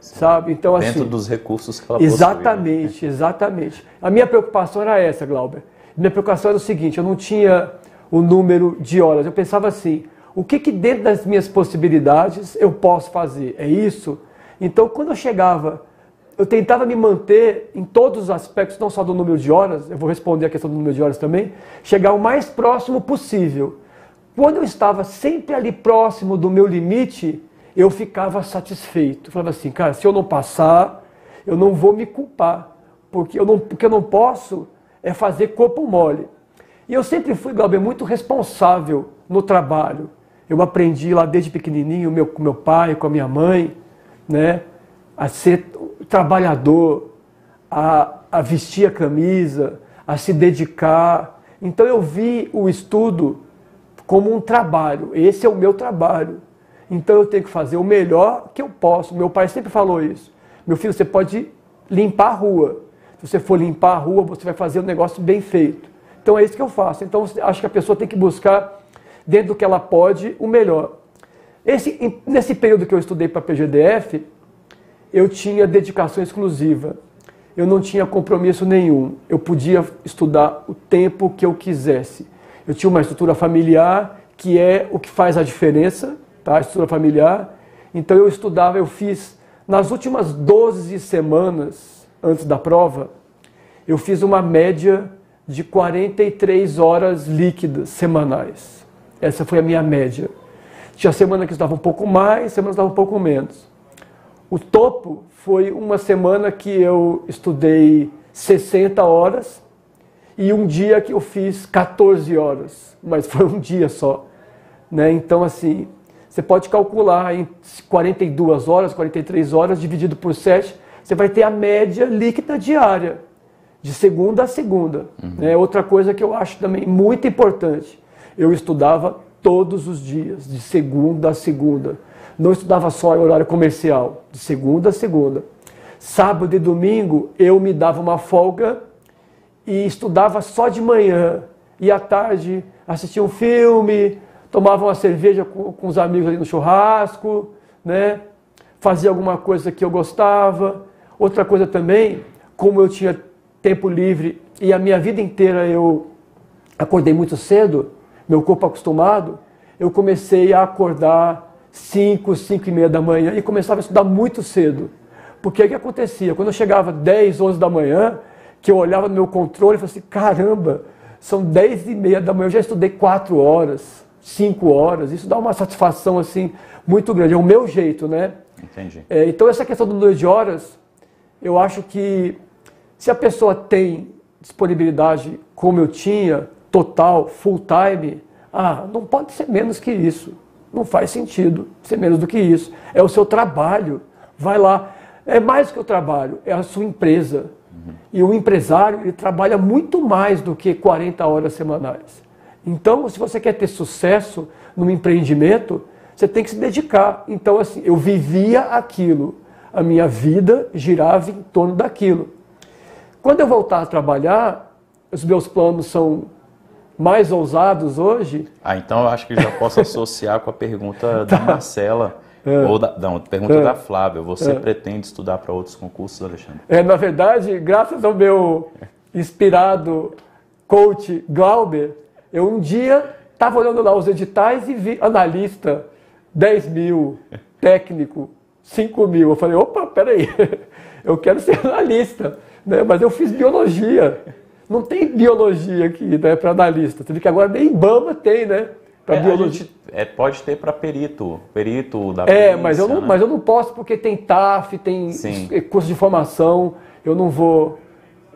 Sim. Sabe? Então, assim, Dentro dos recursos que ela Exatamente, possui, né? exatamente. A minha preocupação era essa, Glauber minha preocupação era o seguinte: eu não tinha o número de horas. Eu pensava assim: o que, que dentro das minhas possibilidades eu posso fazer? É isso? Então, quando eu chegava, eu tentava me manter em todos os aspectos, não só do número de horas, eu vou responder a questão do número de horas também, chegar o mais próximo possível. Quando eu estava sempre ali próximo do meu limite, eu ficava satisfeito. Eu falava assim, cara, se eu não passar, eu não vou me culpar, porque eu não, porque eu não posso é fazer corpo mole. E eu sempre fui, Glauber, muito responsável no trabalho. Eu aprendi lá desde pequenininho meu, com meu pai, com a minha mãe, né, a ser trabalhador, a, a vestir a camisa, a se dedicar. Então eu vi o estudo como um trabalho. Esse é o meu trabalho. Então eu tenho que fazer o melhor que eu posso. Meu pai sempre falou isso. Meu filho, você pode limpar a rua. Se você for limpar a rua, você vai fazer um negócio bem feito. Então é isso que eu faço. Então acho que a pessoa tem que buscar, dentro do que ela pode, o melhor. Esse, nesse período que eu estudei para a PGDF, eu tinha dedicação exclusiva. Eu não tinha compromisso nenhum. Eu podia estudar o tempo que eu quisesse. Eu tinha uma estrutura familiar, que é o que faz a diferença, tá? A estrutura familiar. Então eu estudava, eu fiz nas últimas 12 semanas antes da prova, eu fiz uma média de 43 horas líquidas semanais. Essa foi a minha média. Tinha semana que estava um pouco mais, semana que estava um pouco menos. O topo foi uma semana que eu estudei 60 horas e um dia que eu fiz 14 horas, mas foi um dia só. Né? Então, assim, você pode calcular em 42 horas, 43 horas, dividido por 7, você vai ter a média líquida diária, de segunda a segunda. Uhum. Né? Outra coisa que eu acho também muito importante, eu estudava todos os dias, de segunda a segunda não estudava só em horário comercial, de segunda a segunda. Sábado e domingo eu me dava uma folga e estudava só de manhã. E à tarde assistia um filme, tomava uma cerveja com, com os amigos ali no churrasco, né? fazia alguma coisa que eu gostava. Outra coisa também, como eu tinha tempo livre e a minha vida inteira eu acordei muito cedo, meu corpo acostumado, eu comecei a acordar 5, 5 e meia da manhã e começava a estudar muito cedo. Porque o que acontecia? Quando eu chegava 10, 11 da manhã, que eu olhava no meu controle e falava assim, caramba, são 10 e meia da manhã, eu já estudei 4 horas, 5 horas, isso dá uma satisfação assim muito grande, é o meu jeito, né? Entendi. É, então essa questão do número de horas, eu acho que se a pessoa tem disponibilidade como eu tinha, total, full time, ah, não pode ser menos que isso. Não faz sentido ser menos do que isso. É o seu trabalho. Vai lá. É mais que o trabalho, é a sua empresa. Uhum. E o empresário, ele trabalha muito mais do que 40 horas semanais. Então, se você quer ter sucesso no empreendimento, você tem que se dedicar. Então, assim, eu vivia aquilo. A minha vida girava em torno daquilo. Quando eu voltar a trabalhar, os meus planos são mais ousados hoje. Ah, então eu acho que já posso associar com a pergunta da Marcela. É. Ou da, não, pergunta é. da Flávia. Você é. pretende estudar para outros concursos, Alexandre? É, na verdade, graças ao meu inspirado coach Glauber, eu um dia estava olhando lá os editais e vi analista 10 mil, técnico 5 mil. Eu falei, opa, peraí, eu quero ser analista, né? mas eu fiz biologia. Não tem biologia aqui né, para analista. Você vê que agora nem IBAMA tem, né? Para é, biologia. Gente, é, pode ter para perito, perito da É, mas eu, não, né? mas eu não posso porque tem TAF, tem Sim. curso de formação, eu não vou.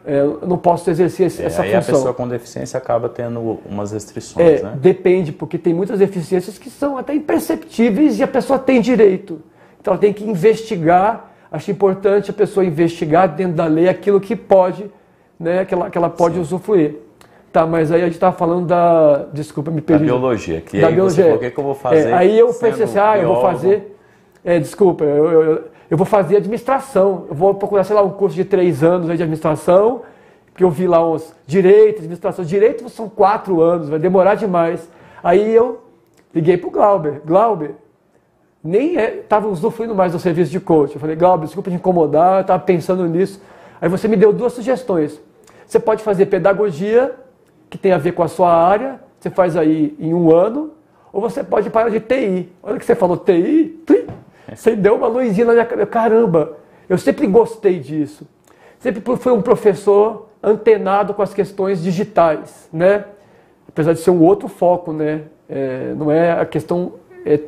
É, eu não posso exercer essa é, aí função. Aí a pessoa com deficiência acaba tendo umas restrições, é, né? Depende, porque tem muitas deficiências que são até imperceptíveis e a pessoa tem direito. Então ela tem que investigar. Acho importante a pessoa investigar dentro da lei aquilo que pode né, que, ela, que ela pode Sim. usufruir. Tá, mas aí a gente estava falando da. Desculpa, me perdi. Da biologia. Que da aí biologia. O que, que eu vou fazer? É, aí eu pensei assim, ah, eu vou fazer. É, desculpa, eu, eu, eu, vou fazer administração. Eu vou procurar, sei lá, um curso de três anos de administração, que eu vi lá uns direitos, administração. Direito são quatro anos, vai demorar demais. Aí eu liguei para o Glauber. Glauber, nem estava é, usufruindo mais do serviço de coach. Eu falei, Glauber, desculpa te incomodar, eu estava pensando nisso. Aí você me deu duas sugestões. Você pode fazer pedagogia, que tem a ver com a sua área, você faz aí em um ano, ou você pode parar de TI. Olha que você falou TI, você deu uma luzinha na minha cabeça. Caramba, eu sempre gostei disso. Sempre fui um professor antenado com as questões digitais, né? Apesar de ser um outro foco, né? É, não é a questão é,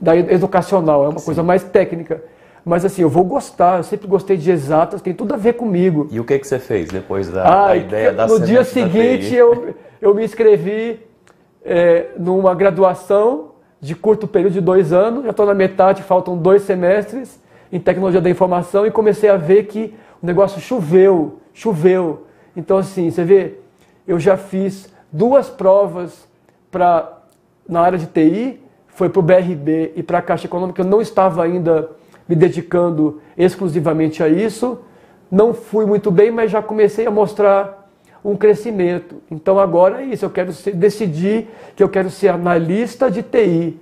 da educacional, é uma Sim. coisa mais técnica. Mas assim, eu vou gostar, eu sempre gostei de exatas, tem tudo a ver comigo. E o que, que você fez depois da, ah, da ideia da No dia seguinte eu, eu me inscrevi é, numa graduação de curto período de dois anos, já estou na metade, faltam dois semestres em tecnologia da informação e comecei a ver que o negócio choveu, choveu. Então assim, você vê, eu já fiz duas provas para na área de TI, foi para o BRB e para a Caixa Econômica, eu não estava ainda me dedicando exclusivamente a isso. Não fui muito bem, mas já comecei a mostrar um crescimento. Então agora é isso, eu quero ser, decidir que eu quero ser analista de TI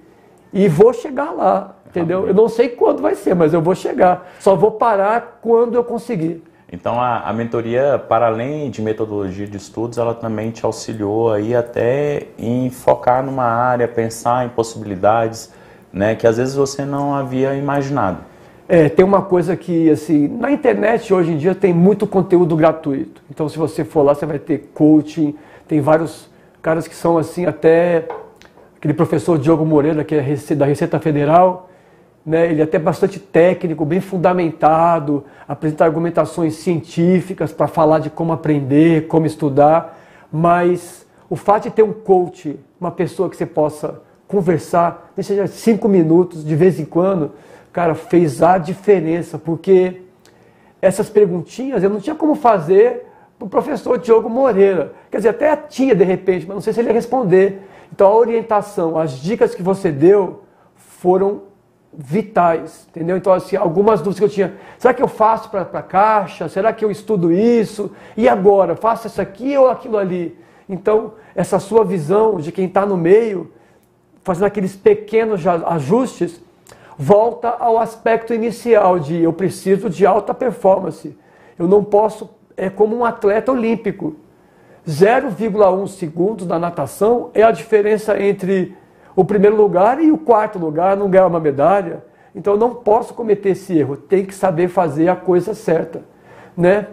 e vou chegar lá, entendeu? Eu não sei quando vai ser, mas eu vou chegar. Só vou parar quando eu conseguir. Então a, a mentoria, para além de metodologia de estudos, ela também te auxiliou aí até em focar numa área, pensar em possibilidades, né, que às vezes você não havia imaginado. É, tem uma coisa que, assim, na internet hoje em dia tem muito conteúdo gratuito. Então, se você for lá, você vai ter coaching, tem vários caras que são, assim, até aquele professor Diogo Moreira, que é da Receita Federal, né? ele é até bastante técnico, bem fundamentado, apresenta argumentações científicas para falar de como aprender, como estudar, mas o fato de ter um coach, uma pessoa que você possa conversar, nem seja cinco minutos de vez em quando, cara, fez a diferença, porque essas perguntinhas eu não tinha como fazer para o professor Diogo Moreira. Quer dizer, até tinha de repente, mas não sei se ele ia responder. Então a orientação, as dicas que você deu foram vitais, entendeu? Então, assim, algumas dúvidas que eu tinha. Será que eu faço para a caixa? Será que eu estudo isso? E agora? Faço isso aqui ou aquilo ali? Então, essa sua visão de quem está no meio, fazendo aqueles pequenos ajustes, volta ao aspecto inicial de eu preciso de alta performance. Eu não posso, é como um atleta olímpico. 0,1 segundos na natação é a diferença entre o primeiro lugar e o quarto lugar, não ganhar uma medalha. Então eu não posso cometer esse erro, tem que saber fazer a coisa certa, né?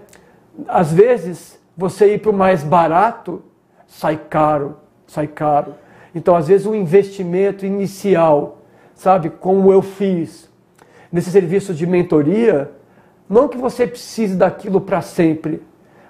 Às vezes, você ir para o mais barato sai caro, sai caro. Então, às vezes, o investimento inicial sabe? Como eu fiz nesse serviço de mentoria, não que você precise daquilo para sempre,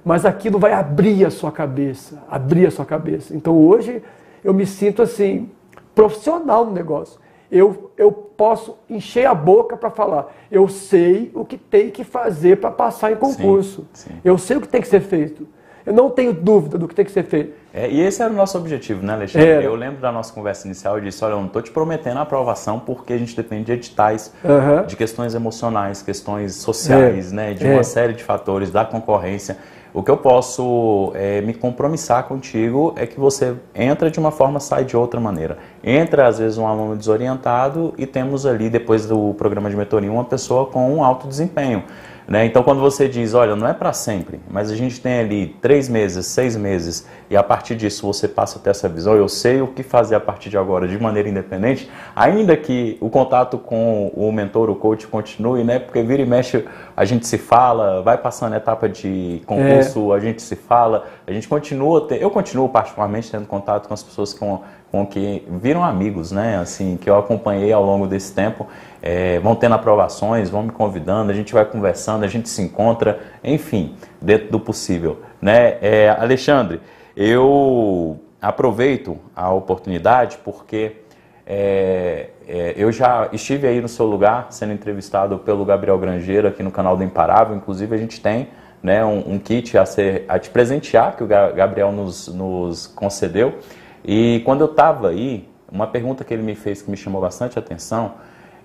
mas aquilo vai abrir a sua cabeça, abrir a sua cabeça. Então hoje eu me sinto assim, profissional no negócio. Eu, eu posso encher a boca para falar. Eu sei o que tem que fazer para passar em concurso. Sim, sim. Eu sei o que tem que ser feito. Eu não tenho dúvida do que tem que ser feito. É, e esse era o nosso objetivo, né, Alexandre? É. Eu lembro da nossa conversa inicial, eu disse, olha, eu não estou te prometendo a aprovação porque a gente depende de editais, uhum. de questões emocionais, questões sociais, é. né, de uma é. série de fatores, da concorrência. O que eu posso é, me compromissar contigo é que você entra de uma forma, sai de outra maneira. Entra, às vezes, um aluno desorientado e temos ali, depois do programa de mentoria, uma pessoa com um alto desempenho. Né? Então, quando você diz, olha, não é para sempre, mas a gente tem ali três meses, seis meses, e a partir disso você passa a ter essa visão, eu sei o que fazer a partir de agora de maneira independente, ainda que o contato com o mentor, o coach continue, né? Porque vira e mexe, a gente se fala, vai passando a etapa de concurso, é. a gente se fala, a gente continua, eu continuo particularmente tendo contato com as pessoas com com que viram amigos, né? Assim, que eu acompanhei ao longo desse tempo, é, vão tendo aprovações, vão me convidando, a gente vai conversando, a gente se encontra, enfim, dentro do possível, né? É, Alexandre, eu aproveito a oportunidade porque é, é, eu já estive aí no seu lugar, sendo entrevistado pelo Gabriel Grangeiro aqui no canal do Imparável, inclusive a gente tem né, um, um kit a, ser, a te presentear que o Gabriel nos, nos concedeu. E quando eu estava aí, uma pergunta que ele me fez que me chamou bastante atenção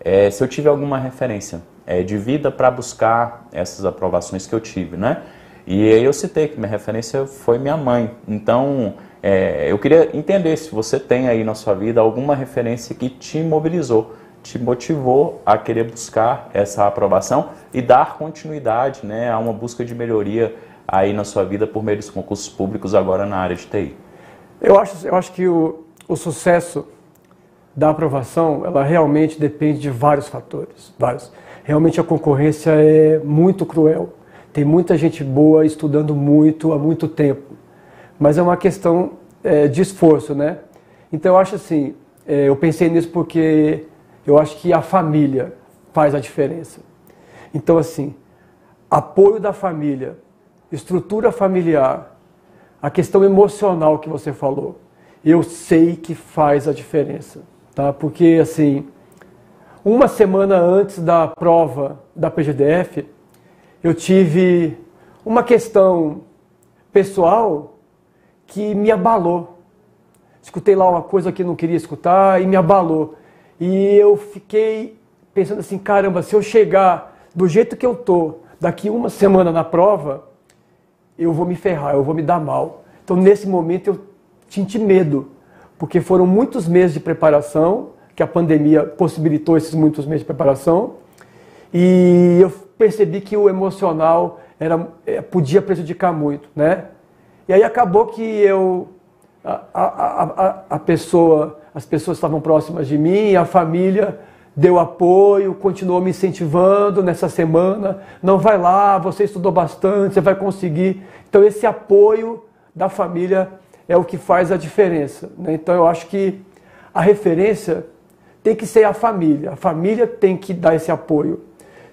é se eu tive alguma referência é, de vida para buscar essas aprovações que eu tive, né? E aí eu citei que minha referência foi minha mãe. Então, é, eu queria entender se você tem aí na sua vida alguma referência que te mobilizou, te motivou a querer buscar essa aprovação e dar continuidade né, a uma busca de melhoria aí na sua vida por meio dos concursos públicos agora na área de TI. Eu acho, eu acho que o, o sucesso da aprovação, ela realmente depende de vários fatores, vários. Realmente a concorrência é muito cruel. Tem muita gente boa estudando muito há muito tempo, mas é uma questão é, de esforço, né? Então eu acho assim, é, eu pensei nisso porque eu acho que a família faz a diferença. Então, assim, apoio da família, estrutura familiar, a questão emocional que você falou, eu sei que faz a diferença, tá? Porque, assim, uma semana antes da prova da PGDF, eu tive uma questão pessoal que me abalou. Escutei lá uma coisa que não queria escutar e me abalou. E eu fiquei pensando assim, caramba, se eu chegar do jeito que eu tô, daqui uma semana na prova, eu vou me ferrar, eu vou me dar mal. Então nesse momento eu senti medo, porque foram muitos meses de preparação, que a pandemia possibilitou esses muitos meses de preparação, e eu percebi que o emocional era, eh, podia prejudicar muito, né? E aí acabou que eu, a, a, a, a pessoa, as pessoas estavam próximas de mim, a família deu apoio, continuou me incentivando nessa semana. Não vai lá, você estudou bastante, você vai conseguir. Então esse apoio da família é o que faz a diferença. Né? Então eu acho que a referência tem que ser a família. A família tem que dar esse apoio.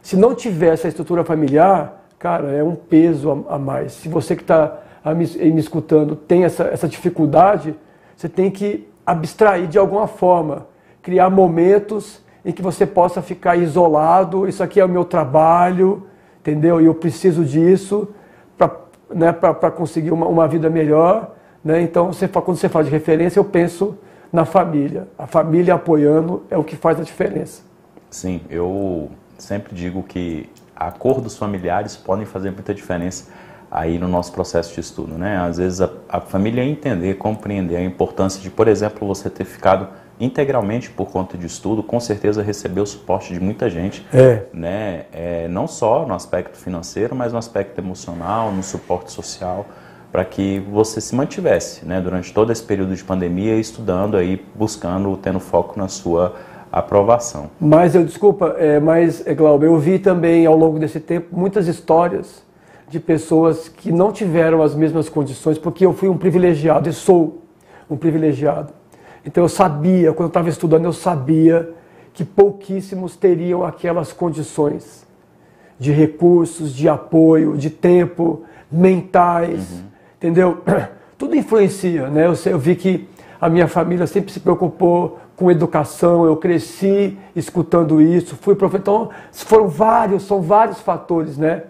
Se não tiver essa estrutura familiar, cara, é um peso a, mais. Se você que está me, me, escutando tem essa, essa dificuldade, você tem que abstrair de alguma forma, criar momentos em que você possa ficar isolado. Isso aqui é o meu trabalho, entendeu? E eu preciso disso para né, conseguir uma, uma vida melhor. Né? Então, você, quando você de referência, eu penso na família. A família apoiando é o que faz a diferença. Sim, eu sempre digo que acordos familiares podem fazer muita diferença aí no nosso processo de estudo, né? Às vezes a, a família entender, compreender a importância de, por exemplo, você ter ficado integralmente por conta de estudo, com certeza recebeu o suporte de muita gente, é. né? É, não só no aspecto financeiro, mas no aspecto emocional, no suporte social, para que você se mantivesse, né? Durante todo esse período de pandemia, estudando aí, buscando, tendo foco na sua aprovação. Mas eu desculpa, é, mas é, Glauber, eu vi também ao longo desse tempo muitas histórias de pessoas que não tiveram as mesmas condições, porque eu fui um privilegiado e sou um privilegiado. Então eu sabia, quando eu estava estudando, eu sabia que pouquíssimos teriam aquelas condições de recursos, de apoio, de tempo, mentais, uhum. entendeu? Tudo influencia, né? Eu, eu vi que a minha família sempre se preocupou com educação, eu cresci escutando isso, fui professor. Então, foram vários, são vários fatores, né,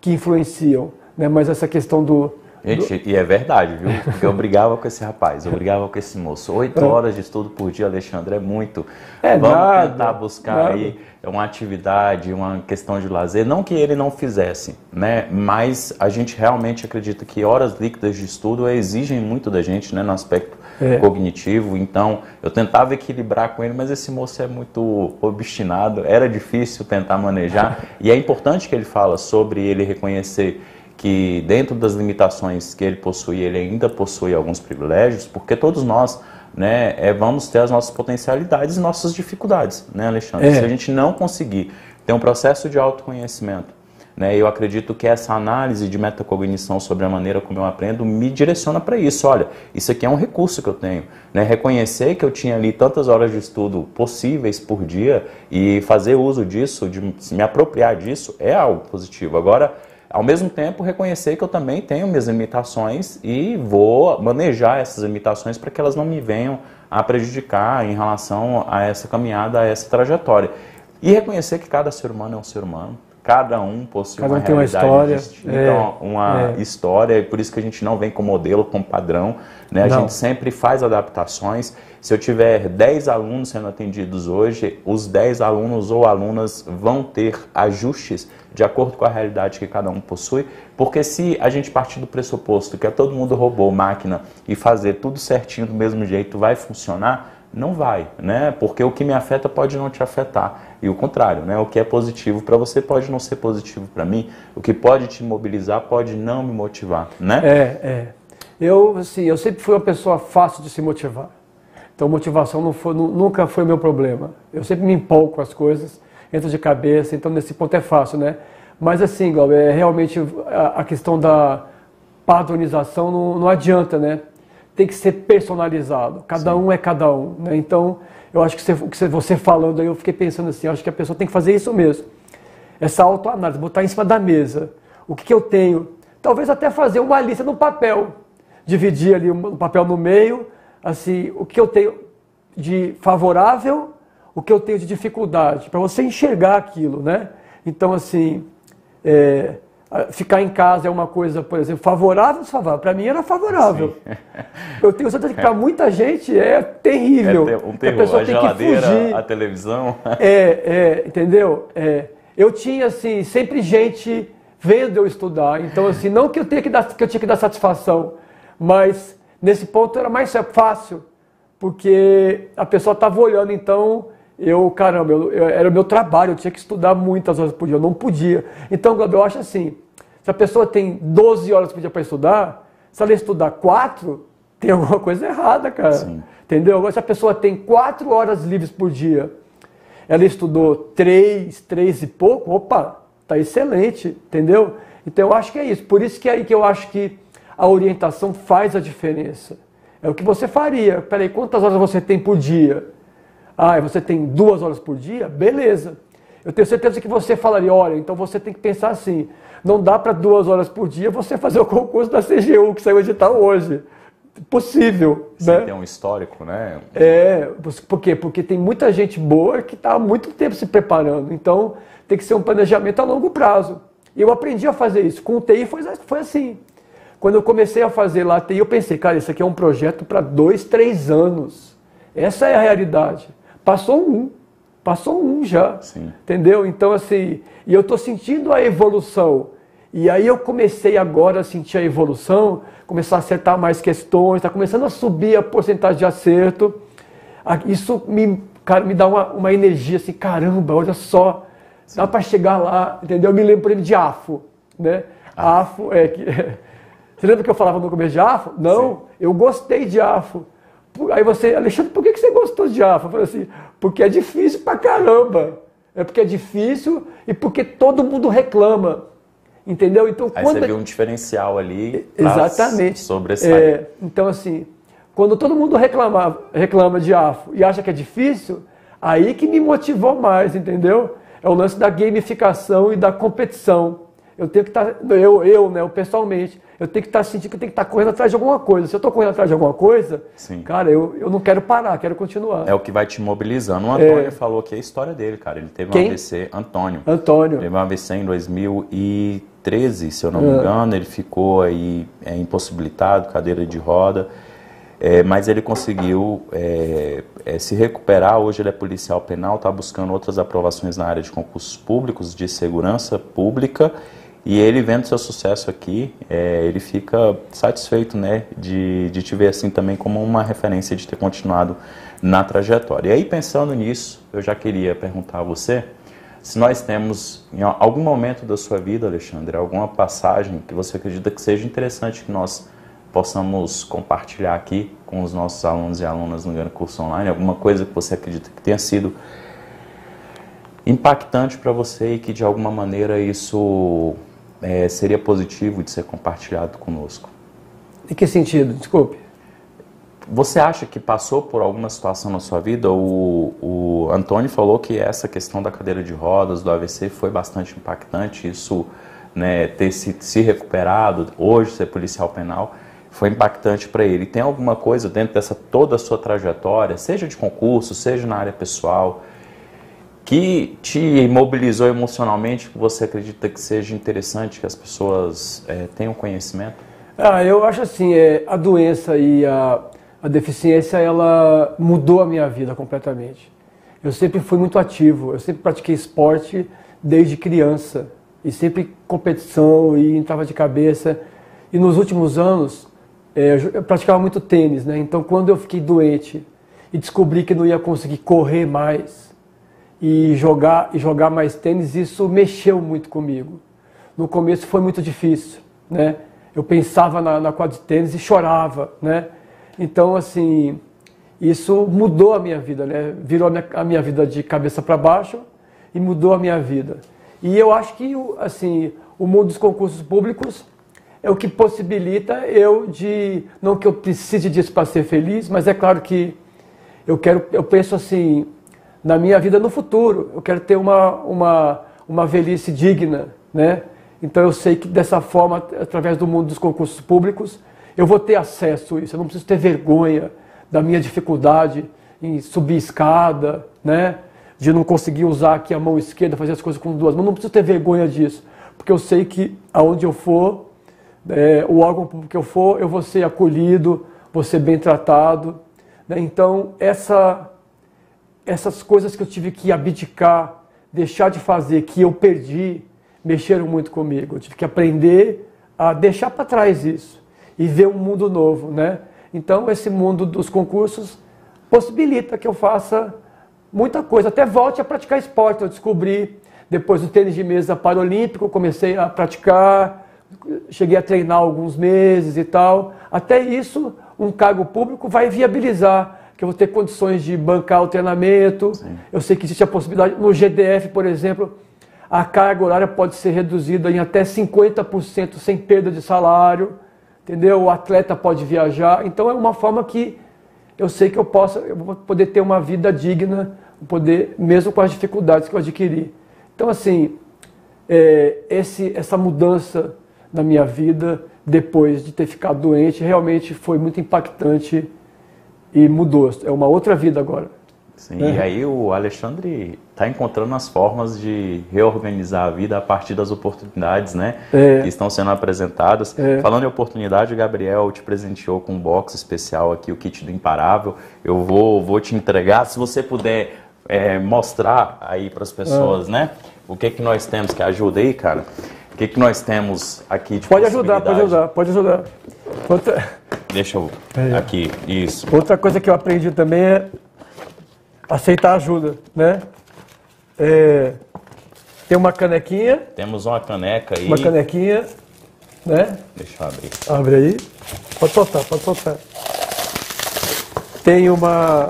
que influenciam, né? Mas essa questão do, Gente, e é verdade, viu? Porque eu brigava com esse rapaz, eu brigava com esse moço. Oito horas de estudo por dia, Alexandre, é muito. É Vamos nada, tentar buscar nada. aí uma atividade, uma questão de lazer. Não que ele não fizesse, né? Mas a gente realmente acredita que horas líquidas de estudo exigem muito da gente, né? No aspecto é. cognitivo. Então, eu tentava equilibrar com ele, mas esse moço é muito obstinado. Era difícil tentar manejar. e é importante que ele fala sobre ele reconhecer que dentro das limitações que ele possui, ele ainda possui alguns privilégios, porque todos nós né, é, vamos ter as nossas potencialidades e nossas dificuldades, né, Alexandre? É. Se a gente não conseguir ter um processo de autoconhecimento, né, eu acredito que essa análise de metacognição sobre a maneira como eu aprendo me direciona para isso. Olha, isso aqui é um recurso que eu tenho. Né? Reconhecer que eu tinha ali tantas horas de estudo possíveis por dia e fazer uso disso, de me apropriar disso, é algo positivo. Agora, ao mesmo tempo, reconhecer que eu também tenho minhas limitações e vou manejar essas limitações para que elas não me venham a prejudicar em relação a essa caminhada, a essa trajetória. E reconhecer que cada ser humano é um ser humano, cada um possui cada um uma tem realidade uma história, distinta, é, uma é. história, e por isso que a gente não vem com modelo, com padrão, né? a gente sempre faz adaptações. Se eu tiver 10 alunos sendo atendidos hoje, os 10 alunos ou alunas vão ter ajustes de acordo com a realidade que cada um possui, porque se a gente partir do pressuposto que é todo mundo robô, máquina e fazer tudo certinho do mesmo jeito vai funcionar, não vai, né? Porque o que me afeta pode não te afetar e o contrário, né? O que é positivo para você pode não ser positivo para mim, o que pode te mobilizar pode não me motivar, né? É, é. Eu, assim, eu sempre fui uma pessoa fácil de se motivar. Então, motivação não foi, nunca foi meu problema. Eu sempre me empolgo com as coisas, entro de cabeça, então nesse ponto é fácil, né? Mas assim, Glauber, é realmente a, a questão da padronização não, não adianta, né? Tem que ser personalizado. Cada Sim. um é cada um, né? Então, eu acho que você, você falando aí, eu fiquei pensando assim, acho que a pessoa tem que fazer isso mesmo. essa autoanálise, botar em cima da mesa. O que, que eu tenho? Talvez até fazer uma lista no papel, dividir ali o papel no meio, assim, o que eu tenho de favorável, o que eu tenho de dificuldade, para você enxergar aquilo, né? Então, assim, é, ficar em casa é uma coisa, por exemplo, favorável ou desfavorável? Para mim era favorável. Sim. Eu tenho certeza que para muita gente é terrível. É um terror. A pessoa a tem geladeira, que fugir. a televisão. É, é entendeu? É, eu tinha, assim, sempre gente vendo eu estudar. Então, assim, não que eu, tenha que, dar, que eu tinha que dar satisfação, mas nesse ponto era mais fácil, porque a pessoa estava olhando, então eu, caramba, eu, eu, era o meu trabalho, eu tinha que estudar muitas horas por dia, eu não podia. Então, eu acho assim, se a pessoa tem 12 horas por dia para estudar, se ela estudar 4, tem alguma coisa errada, cara. Sim. Entendeu? Agora, se a pessoa tem 4 horas livres por dia, ela estudou 3, 3 e pouco, opa, tá excelente, entendeu? Então, eu acho que é isso. Por isso que é aí que eu acho que a orientação faz a diferença. É o que você faria. Peraí, quantas horas você tem por dia? Ah, você tem duas horas por dia? Beleza. Eu tenho certeza que você falaria, olha, então você tem que pensar assim, não dá para duas horas por dia você fazer o concurso da CGU que saiu edital hoje. Possível. Sim, né? tem um histórico, né? É, por quê? Porque tem muita gente boa que está há muito tempo se preparando. Então, tem que ser um planejamento a longo prazo. E eu aprendi a fazer isso. Com o TI foi, foi assim. Quando eu comecei a fazer lá TI, eu pensei, cara, isso aqui é um projeto para dois, três anos. Essa é a realidade. Passou um. Passou um já. Sim. Entendeu? Então, assim, e eu estou sentindo a evolução. E aí eu comecei agora a sentir a evolução, começar a acertar mais questões, está começando a subir a porcentagem de acerto. Isso me, cara, me dá uma, uma energia assim, caramba, olha só, Sim. dá para chegar lá, entendeu? Eu me lembro, por exemplo, de AFO, né? Ah. AFO é que... Você lembra que eu falava no começo de AFO? Não, Sim. eu gostei de AFO. Aí você, Alexandre, por que você gostou de AFA? Eu falei assim, porque é difícil pra caramba. É porque é difícil e porque todo mundo reclama. Entendeu? Então, Aí quando... você viu um diferencial ali Exatamente. sobre esse é, Então, assim, quando todo mundo reclama, reclama de AFO e acha que é difícil, aí que me motivou mais, entendeu? É o lance da gamificação e da competição. Eu tenho que estar, tá, eu, eu, né, eu pessoalmente, eu tenho que estar tá sentindo que eu tenho que estar tá correndo atrás de alguma coisa. Se eu estou correndo atrás de alguma coisa, Sim. cara, eu, eu não quero parar, quero continuar. É o que vai te mobilizando. O Antônio é... falou que é a história dele, cara. Ele teve Quem? um AVC, Antônio. Antônio. Teve um AVC em 2013, se eu não me é. engano. Ele ficou aí é, impossibilitado, cadeira de roda. É, mas ele conseguiu é, é, se recuperar. Hoje ele é policial penal, está buscando outras aprovações na área de concursos públicos, de segurança pública e ele vendo seu sucesso aqui, é, ele fica satisfeito né, de, de te ver assim também como uma referência de ter continuado na trajetória. E aí pensando nisso, eu já queria perguntar a você se nós temos em algum momento da sua vida, Alexandre, alguma passagem que você acredita que seja interessante que nós possamos compartilhar aqui com os nossos alunos e alunas no Curso Online, alguma coisa que você acredita que tenha sido impactante para você e que de alguma maneira isso é, seria positivo de ser compartilhado conosco. Em que sentido? Desculpe. Você acha que passou por alguma situação na sua vida? O, o Antônio falou que essa questão da cadeira de rodas, do AVC, foi bastante impactante. Isso, né, ter se, se recuperado, hoje ser policial penal, foi impactante para ele. Tem alguma coisa dentro dessa toda a sua trajetória, seja de concurso, seja na área pessoal, que te mobilizou emocionalmente, que você acredita que seja interessante que as pessoas é, tenham conhecimento? Ah, eu acho assim, é, a doença e a, a deficiência, ela mudou a minha vida completamente. Eu sempre fui muito ativo, eu sempre pratiquei esporte desde criança, e sempre competição, e entrava de cabeça. E nos últimos anos, é, eu praticava muito tênis, né? Então, quando eu fiquei doente e descobri que não ia conseguir correr mais, e jogar e jogar mais tênis, isso mexeu muito comigo. No começo foi muito difícil, né? Eu pensava na, na quadra de tênis e chorava, né? Então, assim, isso mudou a minha vida, né? Virou a minha, a minha vida de cabeça para baixo e mudou a minha vida. E eu acho que, assim, o mundo dos concursos públicos é o que possibilita eu de, não que eu precise disso para ser feliz, mas é claro que eu quero, eu penso assim, na minha vida no futuro. Eu quero ter uma, uma, uma velhice digna, né? Então eu sei que dessa forma, através do mundo dos concursos públicos, eu vou ter acesso a isso. Eu não preciso ter vergonha da minha dificuldade em subir escada, né? De não conseguir usar aqui a mão esquerda, fazer as coisas com duas mãos. Não preciso ter vergonha disso, porque eu sei que aonde eu for, é, o órgão público que eu for, eu vou ser acolhido, vou ser bem tratado. Né? Então, essa, essas coisas que eu tive que abdicar, deixar de fazer, que eu perdi, mexeram muito comigo. Eu tive que aprender a deixar para trás isso e ver um mundo novo, né? Então, esse mundo dos concursos possibilita que eu faça muita coisa. Até volte a praticar esporte. Eu descobri, depois do tênis de mesa paralímpico, comecei a praticar, cheguei a treinar alguns meses e tal. Até isso, um cargo público vai viabilizar que eu vou ter condições de bancar o treinamento. Sim. Eu sei que existe a possibilidade, no GDF, por exemplo, a carga horária pode ser reduzida em até 50% sem perda de salário, entendeu? O atleta pode viajar. Então é uma forma que eu sei que eu possa, eu vou poder ter uma vida digna, poder mesmo com as dificuldades que eu adquiri. Então assim, é, esse, essa mudança na minha vida depois de ter ficado doente realmente foi muito impactante e mudou. É uma outra vida agora. Sim, é. e aí o Alexandre está encontrando as formas de reorganizar a vida a partir das oportunidades né, é. que estão sendo apresentadas. É. Falando em oportunidade, o Gabriel te presenteou com um box especial aqui, o kit do Imparável. Eu vou, vou te entregar, se você puder é, mostrar aí para as pessoas, é. né? O que que nós temos que ajuda aí, cara? O que que nós temos aqui de Pode ajudar, pode ajudar, pode ajudar. Outra... Deixa eu... É. Aqui, isso. Outra coisa que eu aprendi também é aceitar ajuda, né? É, tem uma canequinha. Temos uma caneca aí. Uma canequinha, né? Deixa eu abrir. Abre aí. Pode soltar, pode soltar. Tem uma.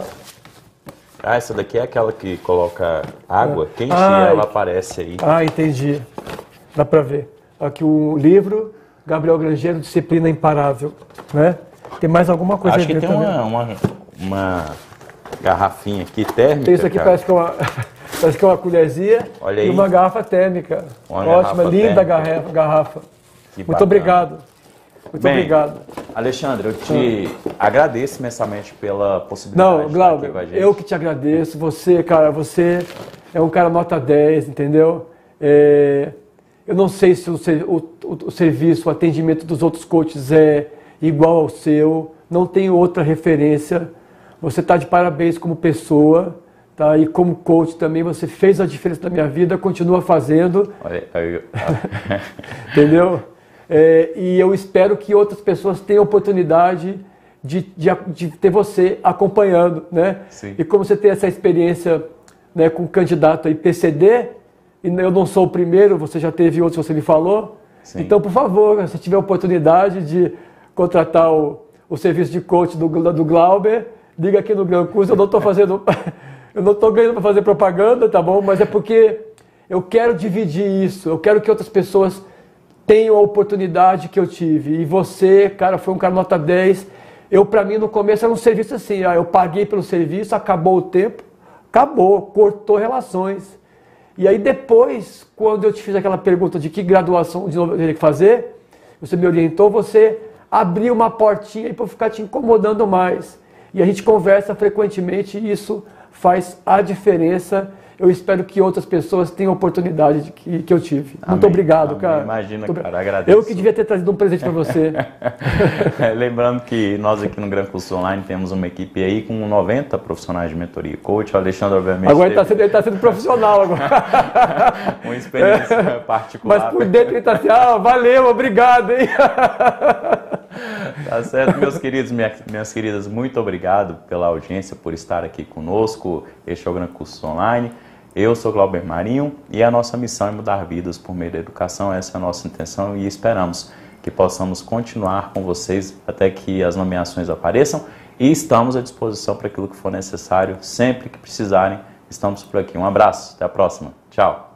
Ah, essa daqui é aquela que coloca água quente ah, e ela aparece aí. Ah, entendi. Dá pra ver. Aqui o livro, Gabriel Grangeiro, Disciplina Imparável, né? Tem mais alguma coisa Acho que tem uma, uma, uma garrafinha aqui térmica. Isso aqui parece que, é uma, parece que é uma colherzinha Olha aí. e uma garrafa térmica. Uma Ótima, garrafa linda garrafa. garrafa. Muito bacana. obrigado. Muito Bem, obrigado. Alexandre, eu te ah. agradeço imensamente pela possibilidade Não, Glauber, eu que te agradeço. Você, cara, você é um cara nota 10, entendeu? É, eu não sei se o, o, o, serviço, o atendimento dos outros coaches é igual ao seu. Não tenho outra referência. Você está de parabéns como pessoa, tá? E como coach também, você fez a diferença na minha vida, continua fazendo. Olha, eu... Entendeu? É, e eu espero que outras pessoas tenham oportunidade de, de, de ter você acompanhando, né? Sim. E como você tem essa experiência né, com o candidato aí PCD, e eu não sou o primeiro, você já teve outros, você me falou. Sim. Então, por favor, se tiver oportunidade de contratar o, o serviço de coach do, do Glauber, diga aqui no Gran Curso, eu não estou fazendo, eu não estou ganhando para fazer propaganda, tá bom? Mas é porque eu quero dividir isso, eu quero que outras pessoas tenham a oportunidade que eu tive. E você, cara, foi um cara nota 10. Eu, para mim, no começo era um serviço assim, ah, eu paguei pelo serviço, acabou o tempo, acabou, cortou relações. E aí depois, quando eu te fiz aquela pergunta de que graduação de novo eu teria que fazer, você me orientou, você abriu uma portinha para ficar te incomodando mais e a gente conversa frequentemente e isso faz a diferença. Eu espero que outras pessoas tenham a oportunidade que, que eu tive. Amém. Muito obrigado, Amém. cara. Imagina, Muito... cara, agradeço. Eu que devia ter trazido um presente para você. Lembrando que nós aqui no Gran Curso Online temos uma equipe aí com 90 profissionais de mentoria e coach. O Alexandre, obviamente. Agora ele está sendo, tá sendo profissional agora. uma experiência particular. Mas por dentro ele está assim, ah, valeu, obrigado, hein? Tá certo, meus queridos, minhas queridas, muito obrigado pela audiência, por estar aqui conosco. Este é o Gran Curso Online. Eu sou Glauber Marinho e a nossa missão é mudar vidas por meio da educação. Essa é a nossa intenção e esperamos que possamos continuar com vocês até que as nomeações apareçam e estamos à disposição para aquilo que for necessário, sempre que precisarem. Estamos por aqui. Um abraço, até a próxima. Tchau.